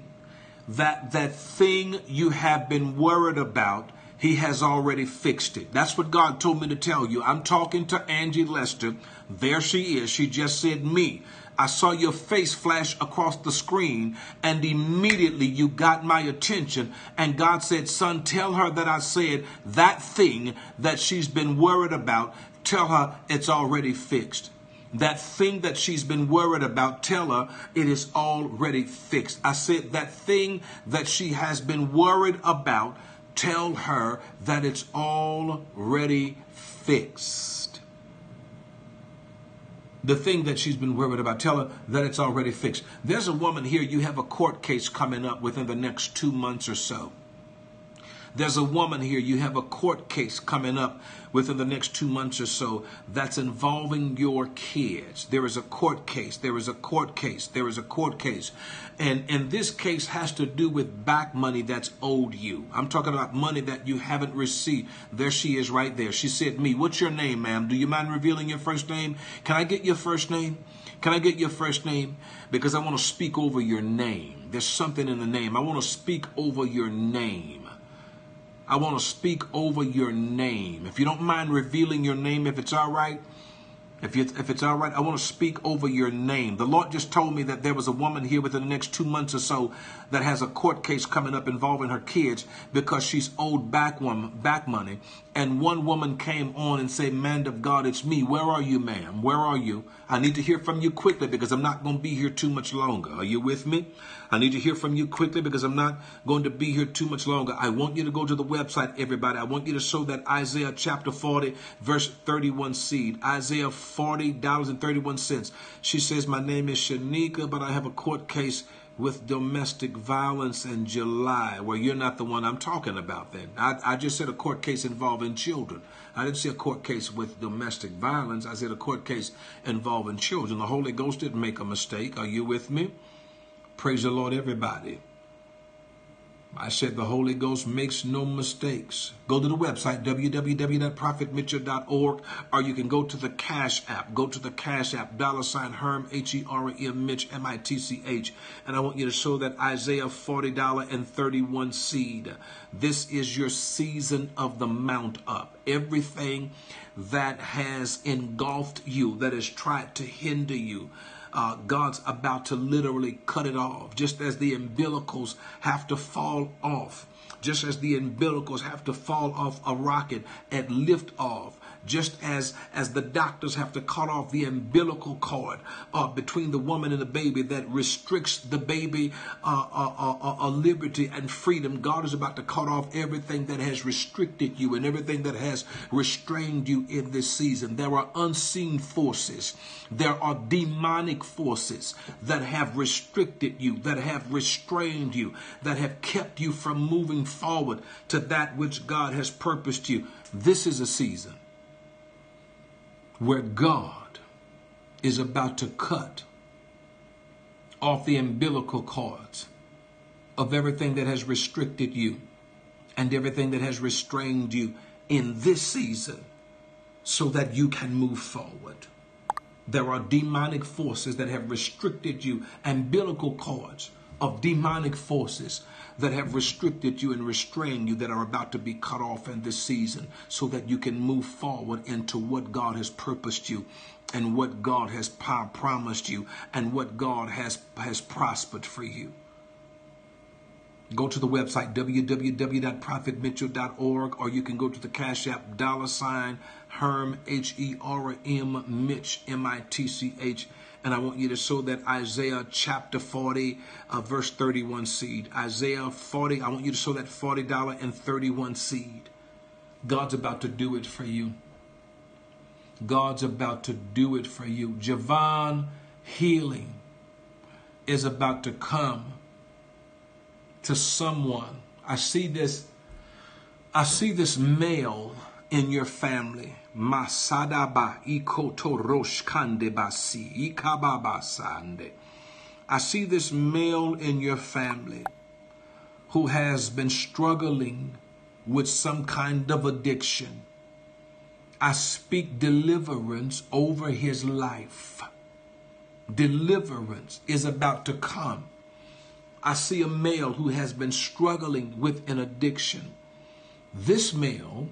that that thing you have been worried about, he has already fixed it. That's what God told me to tell you. I'm talking to Angie Lester. There she is. She just said, Me. I saw your face flash across the screen, and immediately you got my attention. And God said, Son, tell her that I said that thing that she's been worried about, tell her it's already fixed. That thing that she's been worried about, tell her it is already fixed. I said, That thing that she has been worried about, tell her that it's already fixed the thing that she's been worried about. Tell her that it's already fixed. There's a woman here, you have a court case coming up within the next two months or so. There's a woman here, you have a court case coming up within the next two months or so that's involving your kids. There is a court case, there is a court case, there is a court case. And, and this case has to do with back money that's owed you. I'm talking about money that you haven't received. There she is right there. She said, Me, what's your name, ma'am? Do you mind revealing your first name? Can I get your first name? Can I get your first name? Because I want to speak over your name. There's something in the name. I want to speak over your name. I want to speak over your name. If you don't mind revealing your name, if it's all right, if, you, if it's all right, I want to speak over your name. The Lord just told me that there was a woman here within the next two months or so that has a court case coming up involving her kids because she's owed back one back money. And one woman came on and said, "Man of God, it's me. Where are you, ma'am? Where are you? I need to hear from you quickly because I'm not going to be here too much longer. Are you with me? I need to hear from you quickly because I'm not going to be here too much longer. I want you to go to the website, everybody. I want you to show that Isaiah chapter 40, verse 31 seed. Isaiah $40.31. She says, My name is Shanika, but I have a court case with domestic violence in July. Well, you're not the one I'm talking about then. I, I just said a court case involving children. I didn't say a court case with domestic violence. I said a court case involving children. The Holy Ghost didn't make a mistake. Are you with me? Praise the Lord, everybody. I said the Holy Ghost makes no mistakes. Go to the website, www.prophetmitchell.org, or you can go to the Cash app. Go to the Cash app, dollar sign Herm, H-E-R-M, Mitch, M-I-T-C-H. And I want you to show that Isaiah $40 and 31 seed. This is your season of the mount up. Everything that has engulfed you, that has tried to hinder you, uh, God's about to literally cut it off, just as the umbilicals have to fall off, just as the umbilicals have to fall off a rocket at lift off just as as the doctors have to cut off the umbilical cord uh, between the woman and the baby that restricts the baby uh, uh, uh, uh, liberty and freedom. God is about to cut off everything that has restricted you and everything that has restrained you in this season. There are unseen forces. There are demonic forces that have restricted you that have restrained you that have kept you from moving forward to that which god has purposed you. This is a season where God is about to cut off the umbilical cords of everything that has restricted you and everything that has restrained you in this season so that you can move forward. There are demonic forces that have restricted you, umbilical cords of demonic forces that have restricted you and restrained you that are about to be cut off in this season so that you can move forward into what God has purposed you and what God has promised you and what God has, has prospered for you. Go to the website www.prophetmitchell.org or you can go to the Cash App dollar sign Herm H E R M Mitch M I T C H and I want you to show that Isaiah chapter 40, uh, verse 31 seed. Isaiah 40, I want you to show that $40 and 31 seed. God's about to do it for you. God's about to do it for you. Javon healing is about to come to someone. I see this, I see this male in your family Masadaba. I see this male in your family who has been struggling with some kind of addiction. I speak deliverance over his life. Deliverance is about to come. I see a male who has been struggling with an addiction. This male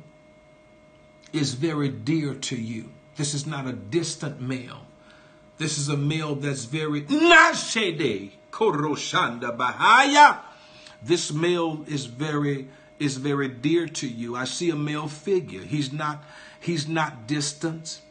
is very dear to you. This is not a distant male. This is a male that's very Nashede Koroshanda Bahaya. This male is very is very dear to you. I see a male figure. He's not he's not distant.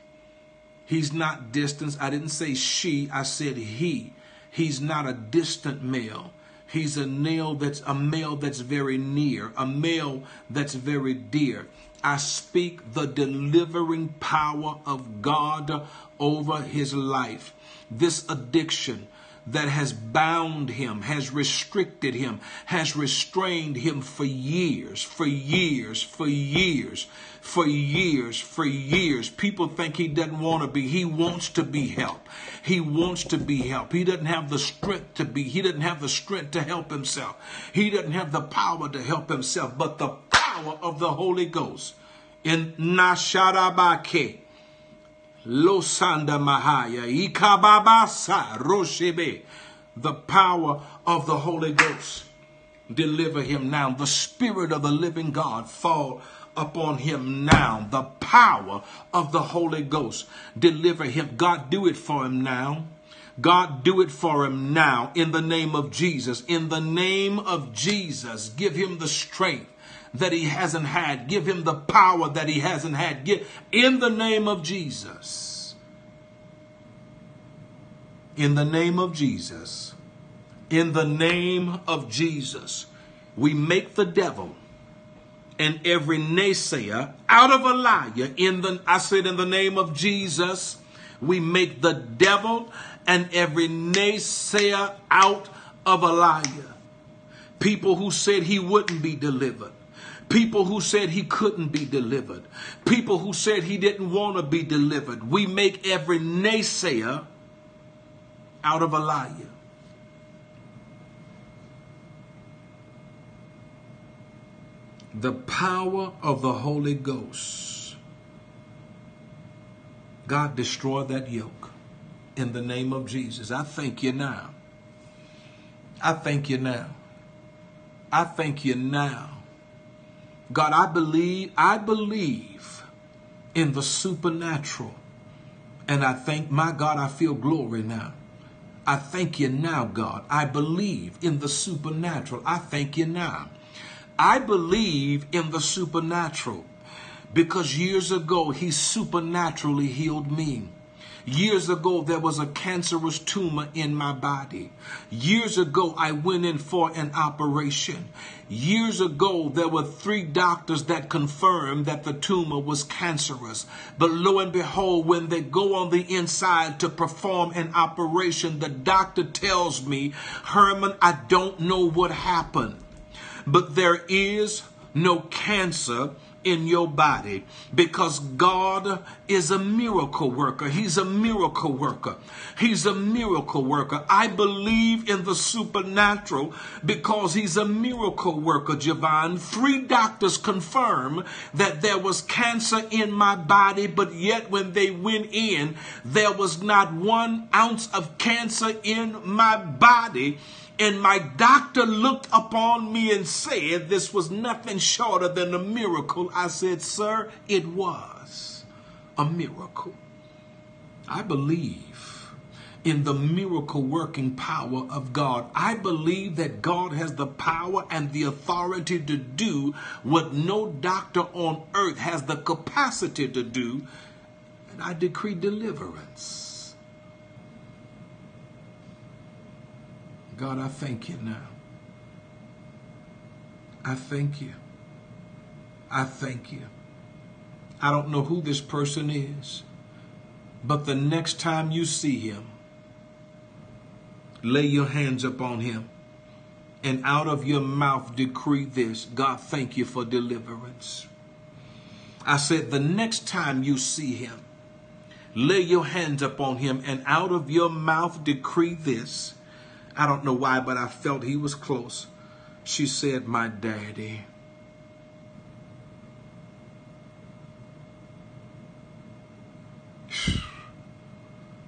He's not distant. I didn't say she, I said he. He's not a distant male. He's a male that's a male that's very near, a male that's very dear. I speak the delivering power of God over his life. This addiction, that has bound him, has restricted him, has restrained him for years, for years, for years, for years, for years. People think he doesn't want to be. He wants to be helped. He wants to be helped. He doesn't have the strength to be. He doesn't have the strength to help himself. He doesn't have the power to help himself, but the power of the Holy Ghost in Nasharabake Losanda Mahaya, Ikababasa Roshebe, the power of the Holy Ghost. Deliver him now. The Spirit of the living God fall upon him now. The power of the Holy Ghost. Deliver him. God, do it for him now. God, do it for him now in the name of Jesus. In the name of Jesus, give him the strength that he hasn't had. Give him the power that he hasn't had. Give, in the name of Jesus. In the name of Jesus. In the name of Jesus. We make the devil and every naysayer out of a liar. In the I said in the name of Jesus, we make the devil and every naysayer out of a liar. People who said he wouldn't be delivered. People who said he couldn't be delivered. People who said he didn't want to be delivered. We make every naysayer out of a liar. The power of the Holy Ghost. God, destroy that yoke in the name of Jesus. I thank you now. I thank you now. I thank you now God, I believe, I believe in the supernatural. And I thank my God, I feel glory now. I thank you now, God. I believe in the supernatural. I thank you now. I believe in the supernatural because years ago he supernaturally healed me. Years ago, there was a cancerous tumor in my body. Years ago, I went in for an operation. Years ago, there were three doctors that confirmed that the tumor was cancerous. But lo and behold, when they go on the inside to perform an operation, the doctor tells me, Herman, I don't know what happened, but there is no cancer in your body because God is a miracle worker. He's a miracle worker. He's a miracle worker. I believe in the supernatural because he's a miracle worker, Javon. Three doctors confirm that there was cancer in my body, but yet when they went in, there was not one ounce of cancer in my body. And my doctor looked upon me and said this was nothing shorter than a miracle. I said, Sir, it was a miracle. I believe in the miracle working power of God. I believe that God has the power and the authority to do what no doctor on earth has the capacity to do. And I decree deliverance. God, I thank you now. I thank you. I thank you. I don't know who this person is, but the next time you see him, lay your hands upon him and out of your mouth decree this God, thank you for deliverance. I said, the next time you see him, lay your hands upon him and out of your mouth decree this I don't know why, but I felt he was close. She said, My daddy.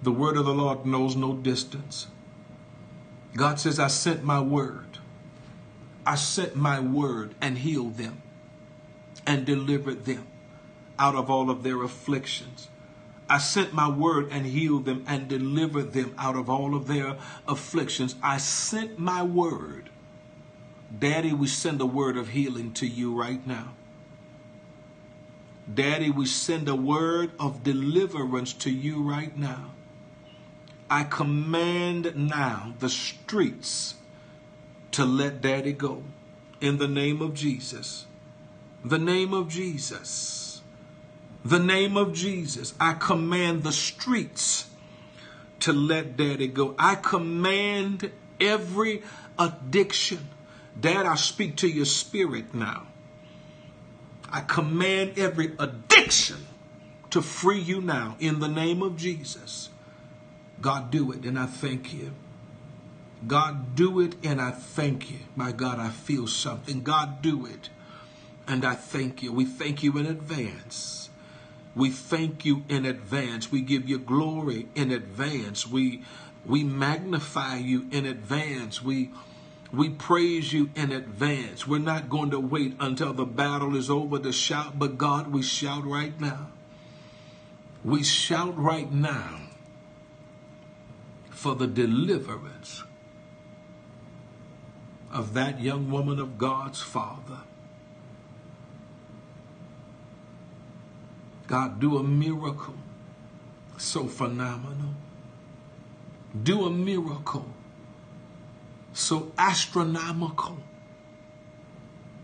The word of the Lord knows no distance. God says, I sent my word. I sent my word and healed them and delivered them out of all of their afflictions. I sent my word and healed them and delivered them out of all of their afflictions. I sent my word. Daddy, we send a word of healing to you right now. Daddy, we send a word of deliverance to you right now. I command now the streets to let Daddy go in the name of Jesus. The name of Jesus. The name of Jesus. I command the streets to let Daddy go. I command every addiction. Dad, I speak to your spirit now. I command every addiction to free you now in the name of Jesus. God, do it, and I thank you. God, do it, and I thank you. My God, I feel something. God, do it, and I thank you. We thank you in advance. We thank you in advance. We give you glory in advance. We we magnify you in advance. We we praise you in advance. We're not going to wait until the battle is over to shout, but God, we shout right now. We shout right now for the deliverance of that young woman of God's father. God, do a miracle so phenomenal. Do a miracle so astronomical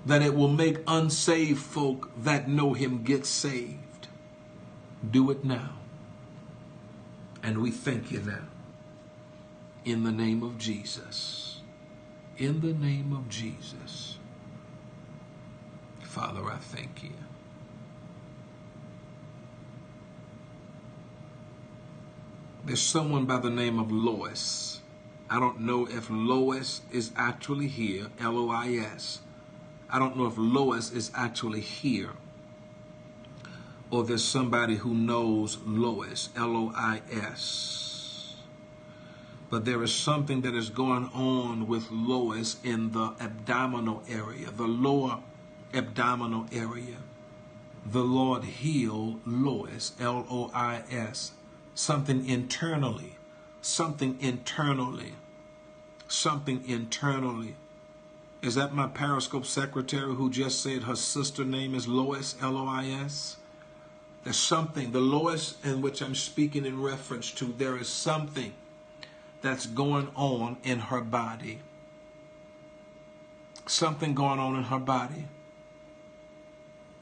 that it will make unsaved folk that know him get saved. Do it now. And we thank you now. In the name of Jesus. In the name of Jesus. Father, I thank you. There's someone by the name of Lois I don't know if Lois is actually here, L O I S. I don't know if Lois is actually here. Or there's somebody who knows Lois, L O I S. But there is something that is going on with Lois in the abdominal area, the lower abdominal area. The Lord heal Lois, L O I S. Something internally something internally. Something internally. Is that my Periscope secretary who just said her sister name is Lois, L O I S? There's something, the Lois in which I'm speaking in reference to, there is something that's going on in her body. Something going on in her body.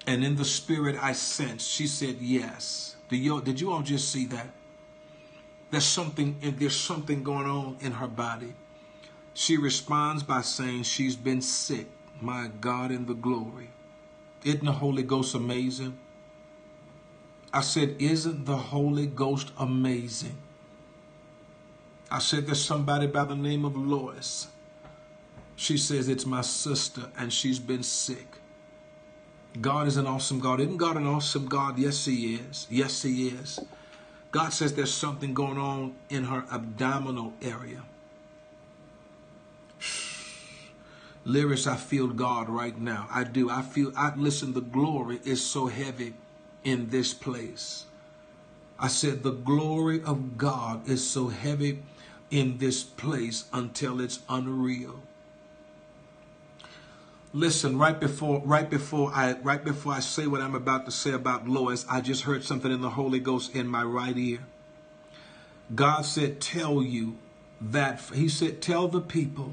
And in the spirit I sensed, she said yes. Did you, did you all just see that? There's something, there's something going on in her body. She responds by saying she's been sick. My God in the glory. Isn't the Holy Ghost amazing? I said, Isn't the Holy Ghost amazing? I said, There's somebody by the name of Lois. She says, It's my sister, and she's been sick. God is an awesome God. Isn't God an awesome God? Yes, He is. Yes, He is. God says there's something going on in her abdominal area. Lyrics, I feel God right now. I do. I feel, I listen, the glory is so heavy in this place. I said, the glory of God is so heavy in this place until it's unreal. Listen, right before right before I right before I say what I'm about to say about Lois, I just heard something in the Holy Ghost in my right ear. God said, "Tell you that he said, tell the people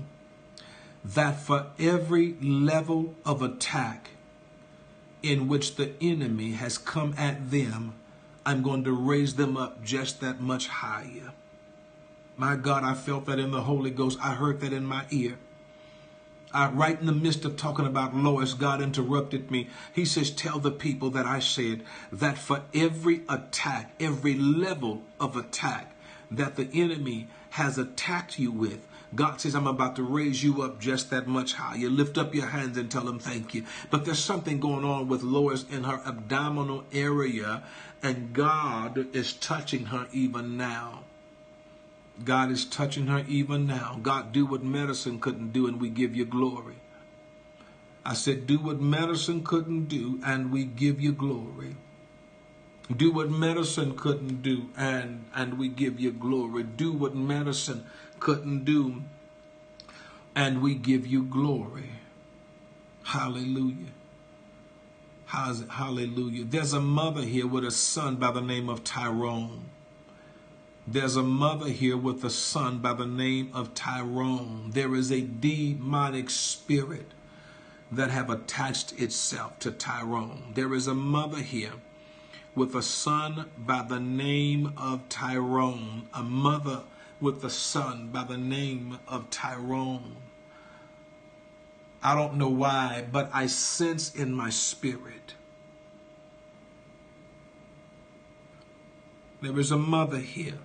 that for every level of attack in which the enemy has come at them, I'm going to raise them up just that much higher." My God, I felt that in the Holy Ghost. I heard that in my ear uh, right in the midst of talking about Lois, God interrupted me. He says, Tell the people that I said that for every attack, every level of attack that the enemy has attacked you with, God says, I'm about to raise you up just that much higher. Lift up your hands and tell him thank you. But there's something going on with Lois in her abdominal area, and God is touching her even now. God is touching her even now. God, do what medicine couldn't do, and we give you glory. I said, do what medicine couldn't do, and we give you glory. Do what medicine couldn't do, and, and we give you glory. Do what medicine couldn't do, and we give you glory. Hallelujah. Hallelujah. There's a mother here with a son by the name of Tyrone. There's a mother here with a son by the name of Tyrone. There is a demonic spirit that have attached itself to Tyrone. There is a mother here with a son by the name of Tyrone. A mother with a son by the name of Tyrone. I don't know why, but I sense in my spirit there is a mother here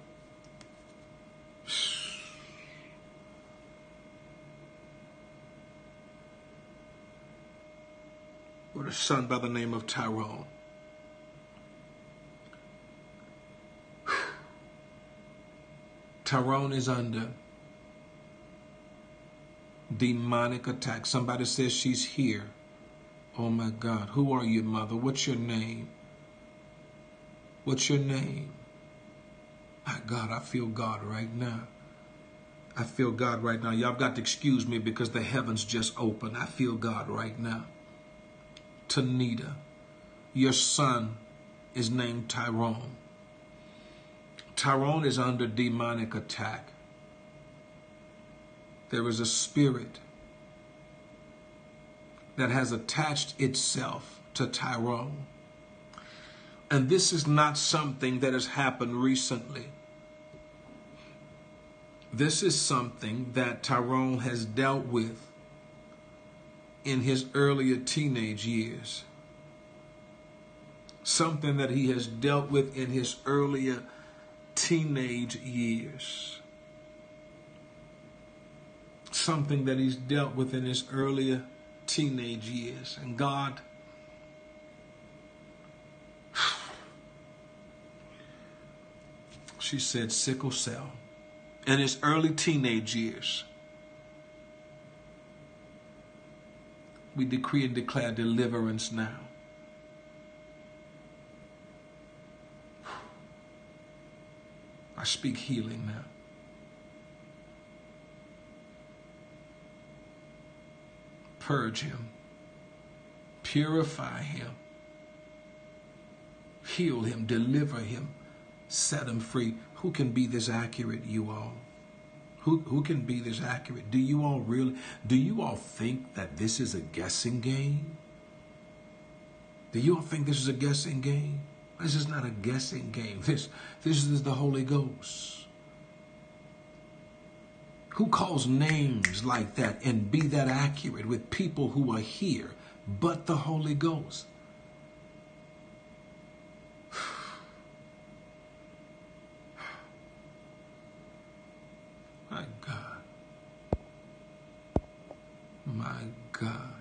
with a son by the name of Tyrone. Tyrone is under demonic attack. Somebody says she's here. Oh my God. Who are you, mother? What's your name? What's your name? My God, I feel God right now. I feel God right now. Y'all got to excuse me because the heavens just opened. I feel God right now. Tanita, your son is named Tyrone. Tyrone is under demonic attack. There is a spirit that has attached itself to Tyrone. And this is not something that has happened recently. This is something that Tyrone has dealt with in his earlier teenage years. Something that he has dealt with in his earlier teenage years. Something that he's dealt with in his earlier teenage years. And God, she said sickle cell in his early teenage years. We decree and declare deliverance now. I speak healing now. Purge him, purify him, heal him, deliver him, set him free. Who can be this accurate, you all? Who, who can be this accurate? Do you all really, do you all think that this is a guessing game? Do you all think this is a guessing game? This is not a guessing game. This, this is the Holy Ghost. Who calls names like that and be that accurate with people who are here but the Holy Ghost? My God. My God.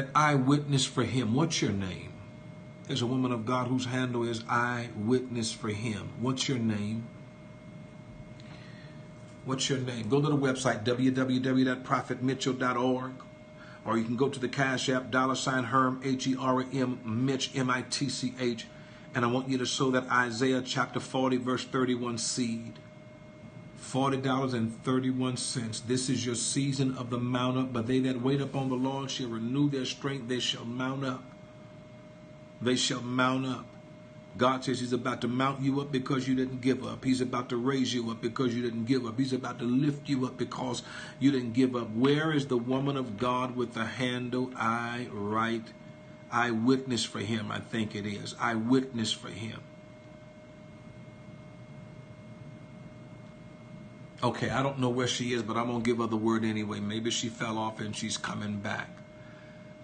An eyewitness for him. What's your name? There's a woman of God whose handle is eyewitness for him. What's your name? What's your name? Go to the website www.prophetmitchell.org or you can go to the Cash App, dollar sign Herm, H E R M, Mitch, M I T C H, and I want you to sow that Isaiah chapter 40, verse 31 seed. $40.31. This is your season of the mount up, but they that wait upon the Lord shall renew their strength. They shall mount up. They shall mount up. God says He's about to mount you up because you didn't give up. He's about to raise you up because you didn't give up. He's about to lift you up because you didn't give up. Where is the woman of God with the handle I write? I witness for him, I think it is. I witness for him. Okay, I don't know where she is, but I'm going to give her the word anyway. Maybe she fell off and she's coming back.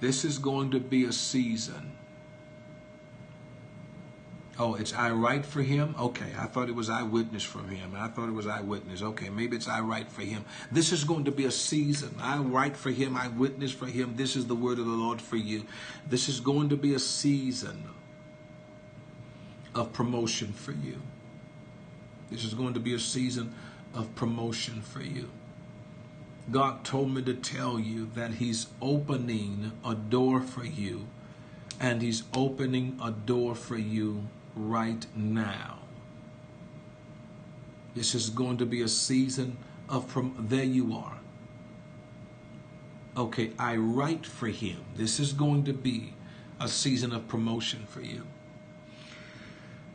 This is going to be a season Oh, it's I write for him? Okay, I thought it was I witness from him. I thought it was I witness. Okay, maybe it's I write for him. This is going to be a season. I write for him. I witness for him. This is the word of the Lord for you. This is going to be a season of promotion for you. This is going to be a season of promotion for you. God told me to tell you that He's opening a door for you, and He's opening a door for you right now. This is going to be a season of from there you are. Okay, I write for him. This is going to be a season of promotion for you.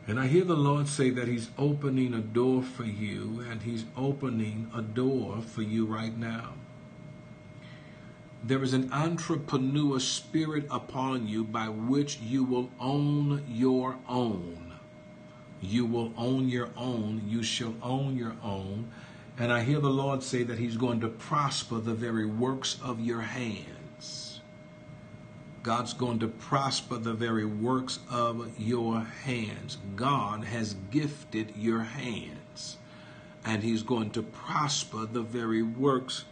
And I hear the Lord say that He's opening a door for you, and He's opening a door for you right now. There is an entrepreneur spirit upon you by which you will own your own. You will own your own. You shall own your own. And I hear the Lord say that He's going to prosper the very works of your hands. God's going to prosper the very works of your hands. God has gifted your hands, and He's going to prosper the very works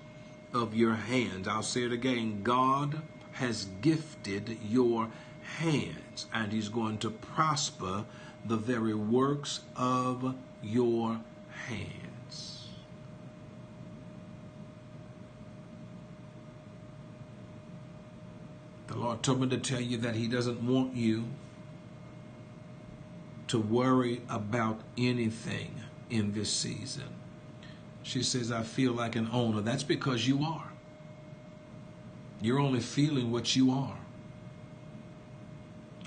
of your hands. I'll say it again. God has gifted your hands, and He's going to prosper the very works of your hands. The Lord told me to tell you that He doesn't want you to worry about anything in this season. She says, I feel like an owner. That's because you are. You're only feeling what you are.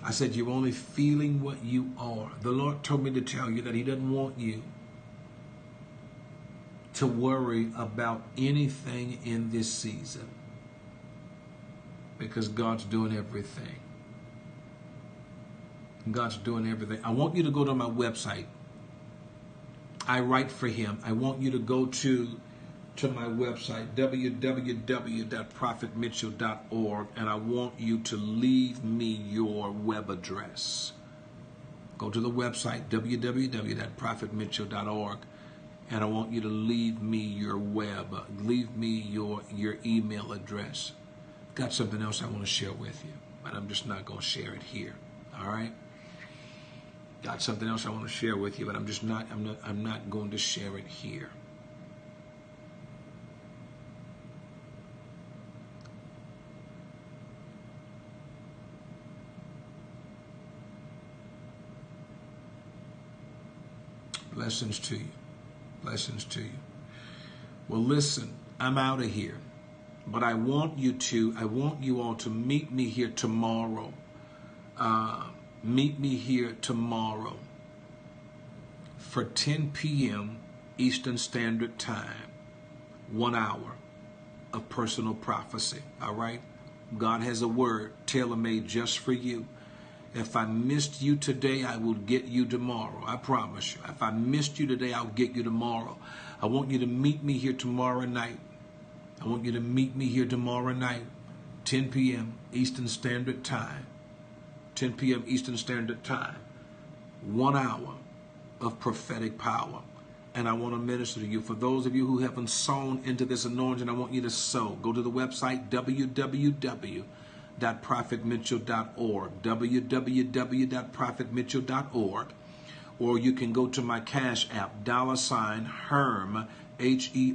I said, You're only feeling what you are. The Lord told me to tell you that He doesn't want you to worry about anything in this season because God's doing everything. God's doing everything. I want you to go to my website, I write for him. I want you to go to to my website www.prophetmitchell.org and I want you to leave me your web address. Go to the website www.prophetmitchell.org and I want you to leave me your web, leave me your your email address. Got something else I want to share with you, but I'm just not going to share it here. All right? got something else I want to share with you, but I'm just not I'm not I'm not going to share it here. Blessings to you. Blessings to you. Well, listen, I'm out of here. But I want you to, I want you all to meet me here tomorrow. Uh, Meet me here tomorrow for 10 p.m. Eastern Standard Time, one hour of personal prophecy. All right? God has a word tailor made just for you. If I missed you today, I will get you tomorrow. I promise you. If I missed you today, I'll get you tomorrow. I want you to meet me here tomorrow night. I want you to meet me here tomorrow night, 10 p.m. Eastern Standard Time. 10 p.m. Eastern Standard Time. One hour of prophetic power. And I want to minister to you. For those of you who haven't sown into this anointing, I want you to sow. Go to the website www.prophetmitchell.org. www.prophetmitchell.org. Or you can go to my cash app, dollar sign Herm, H E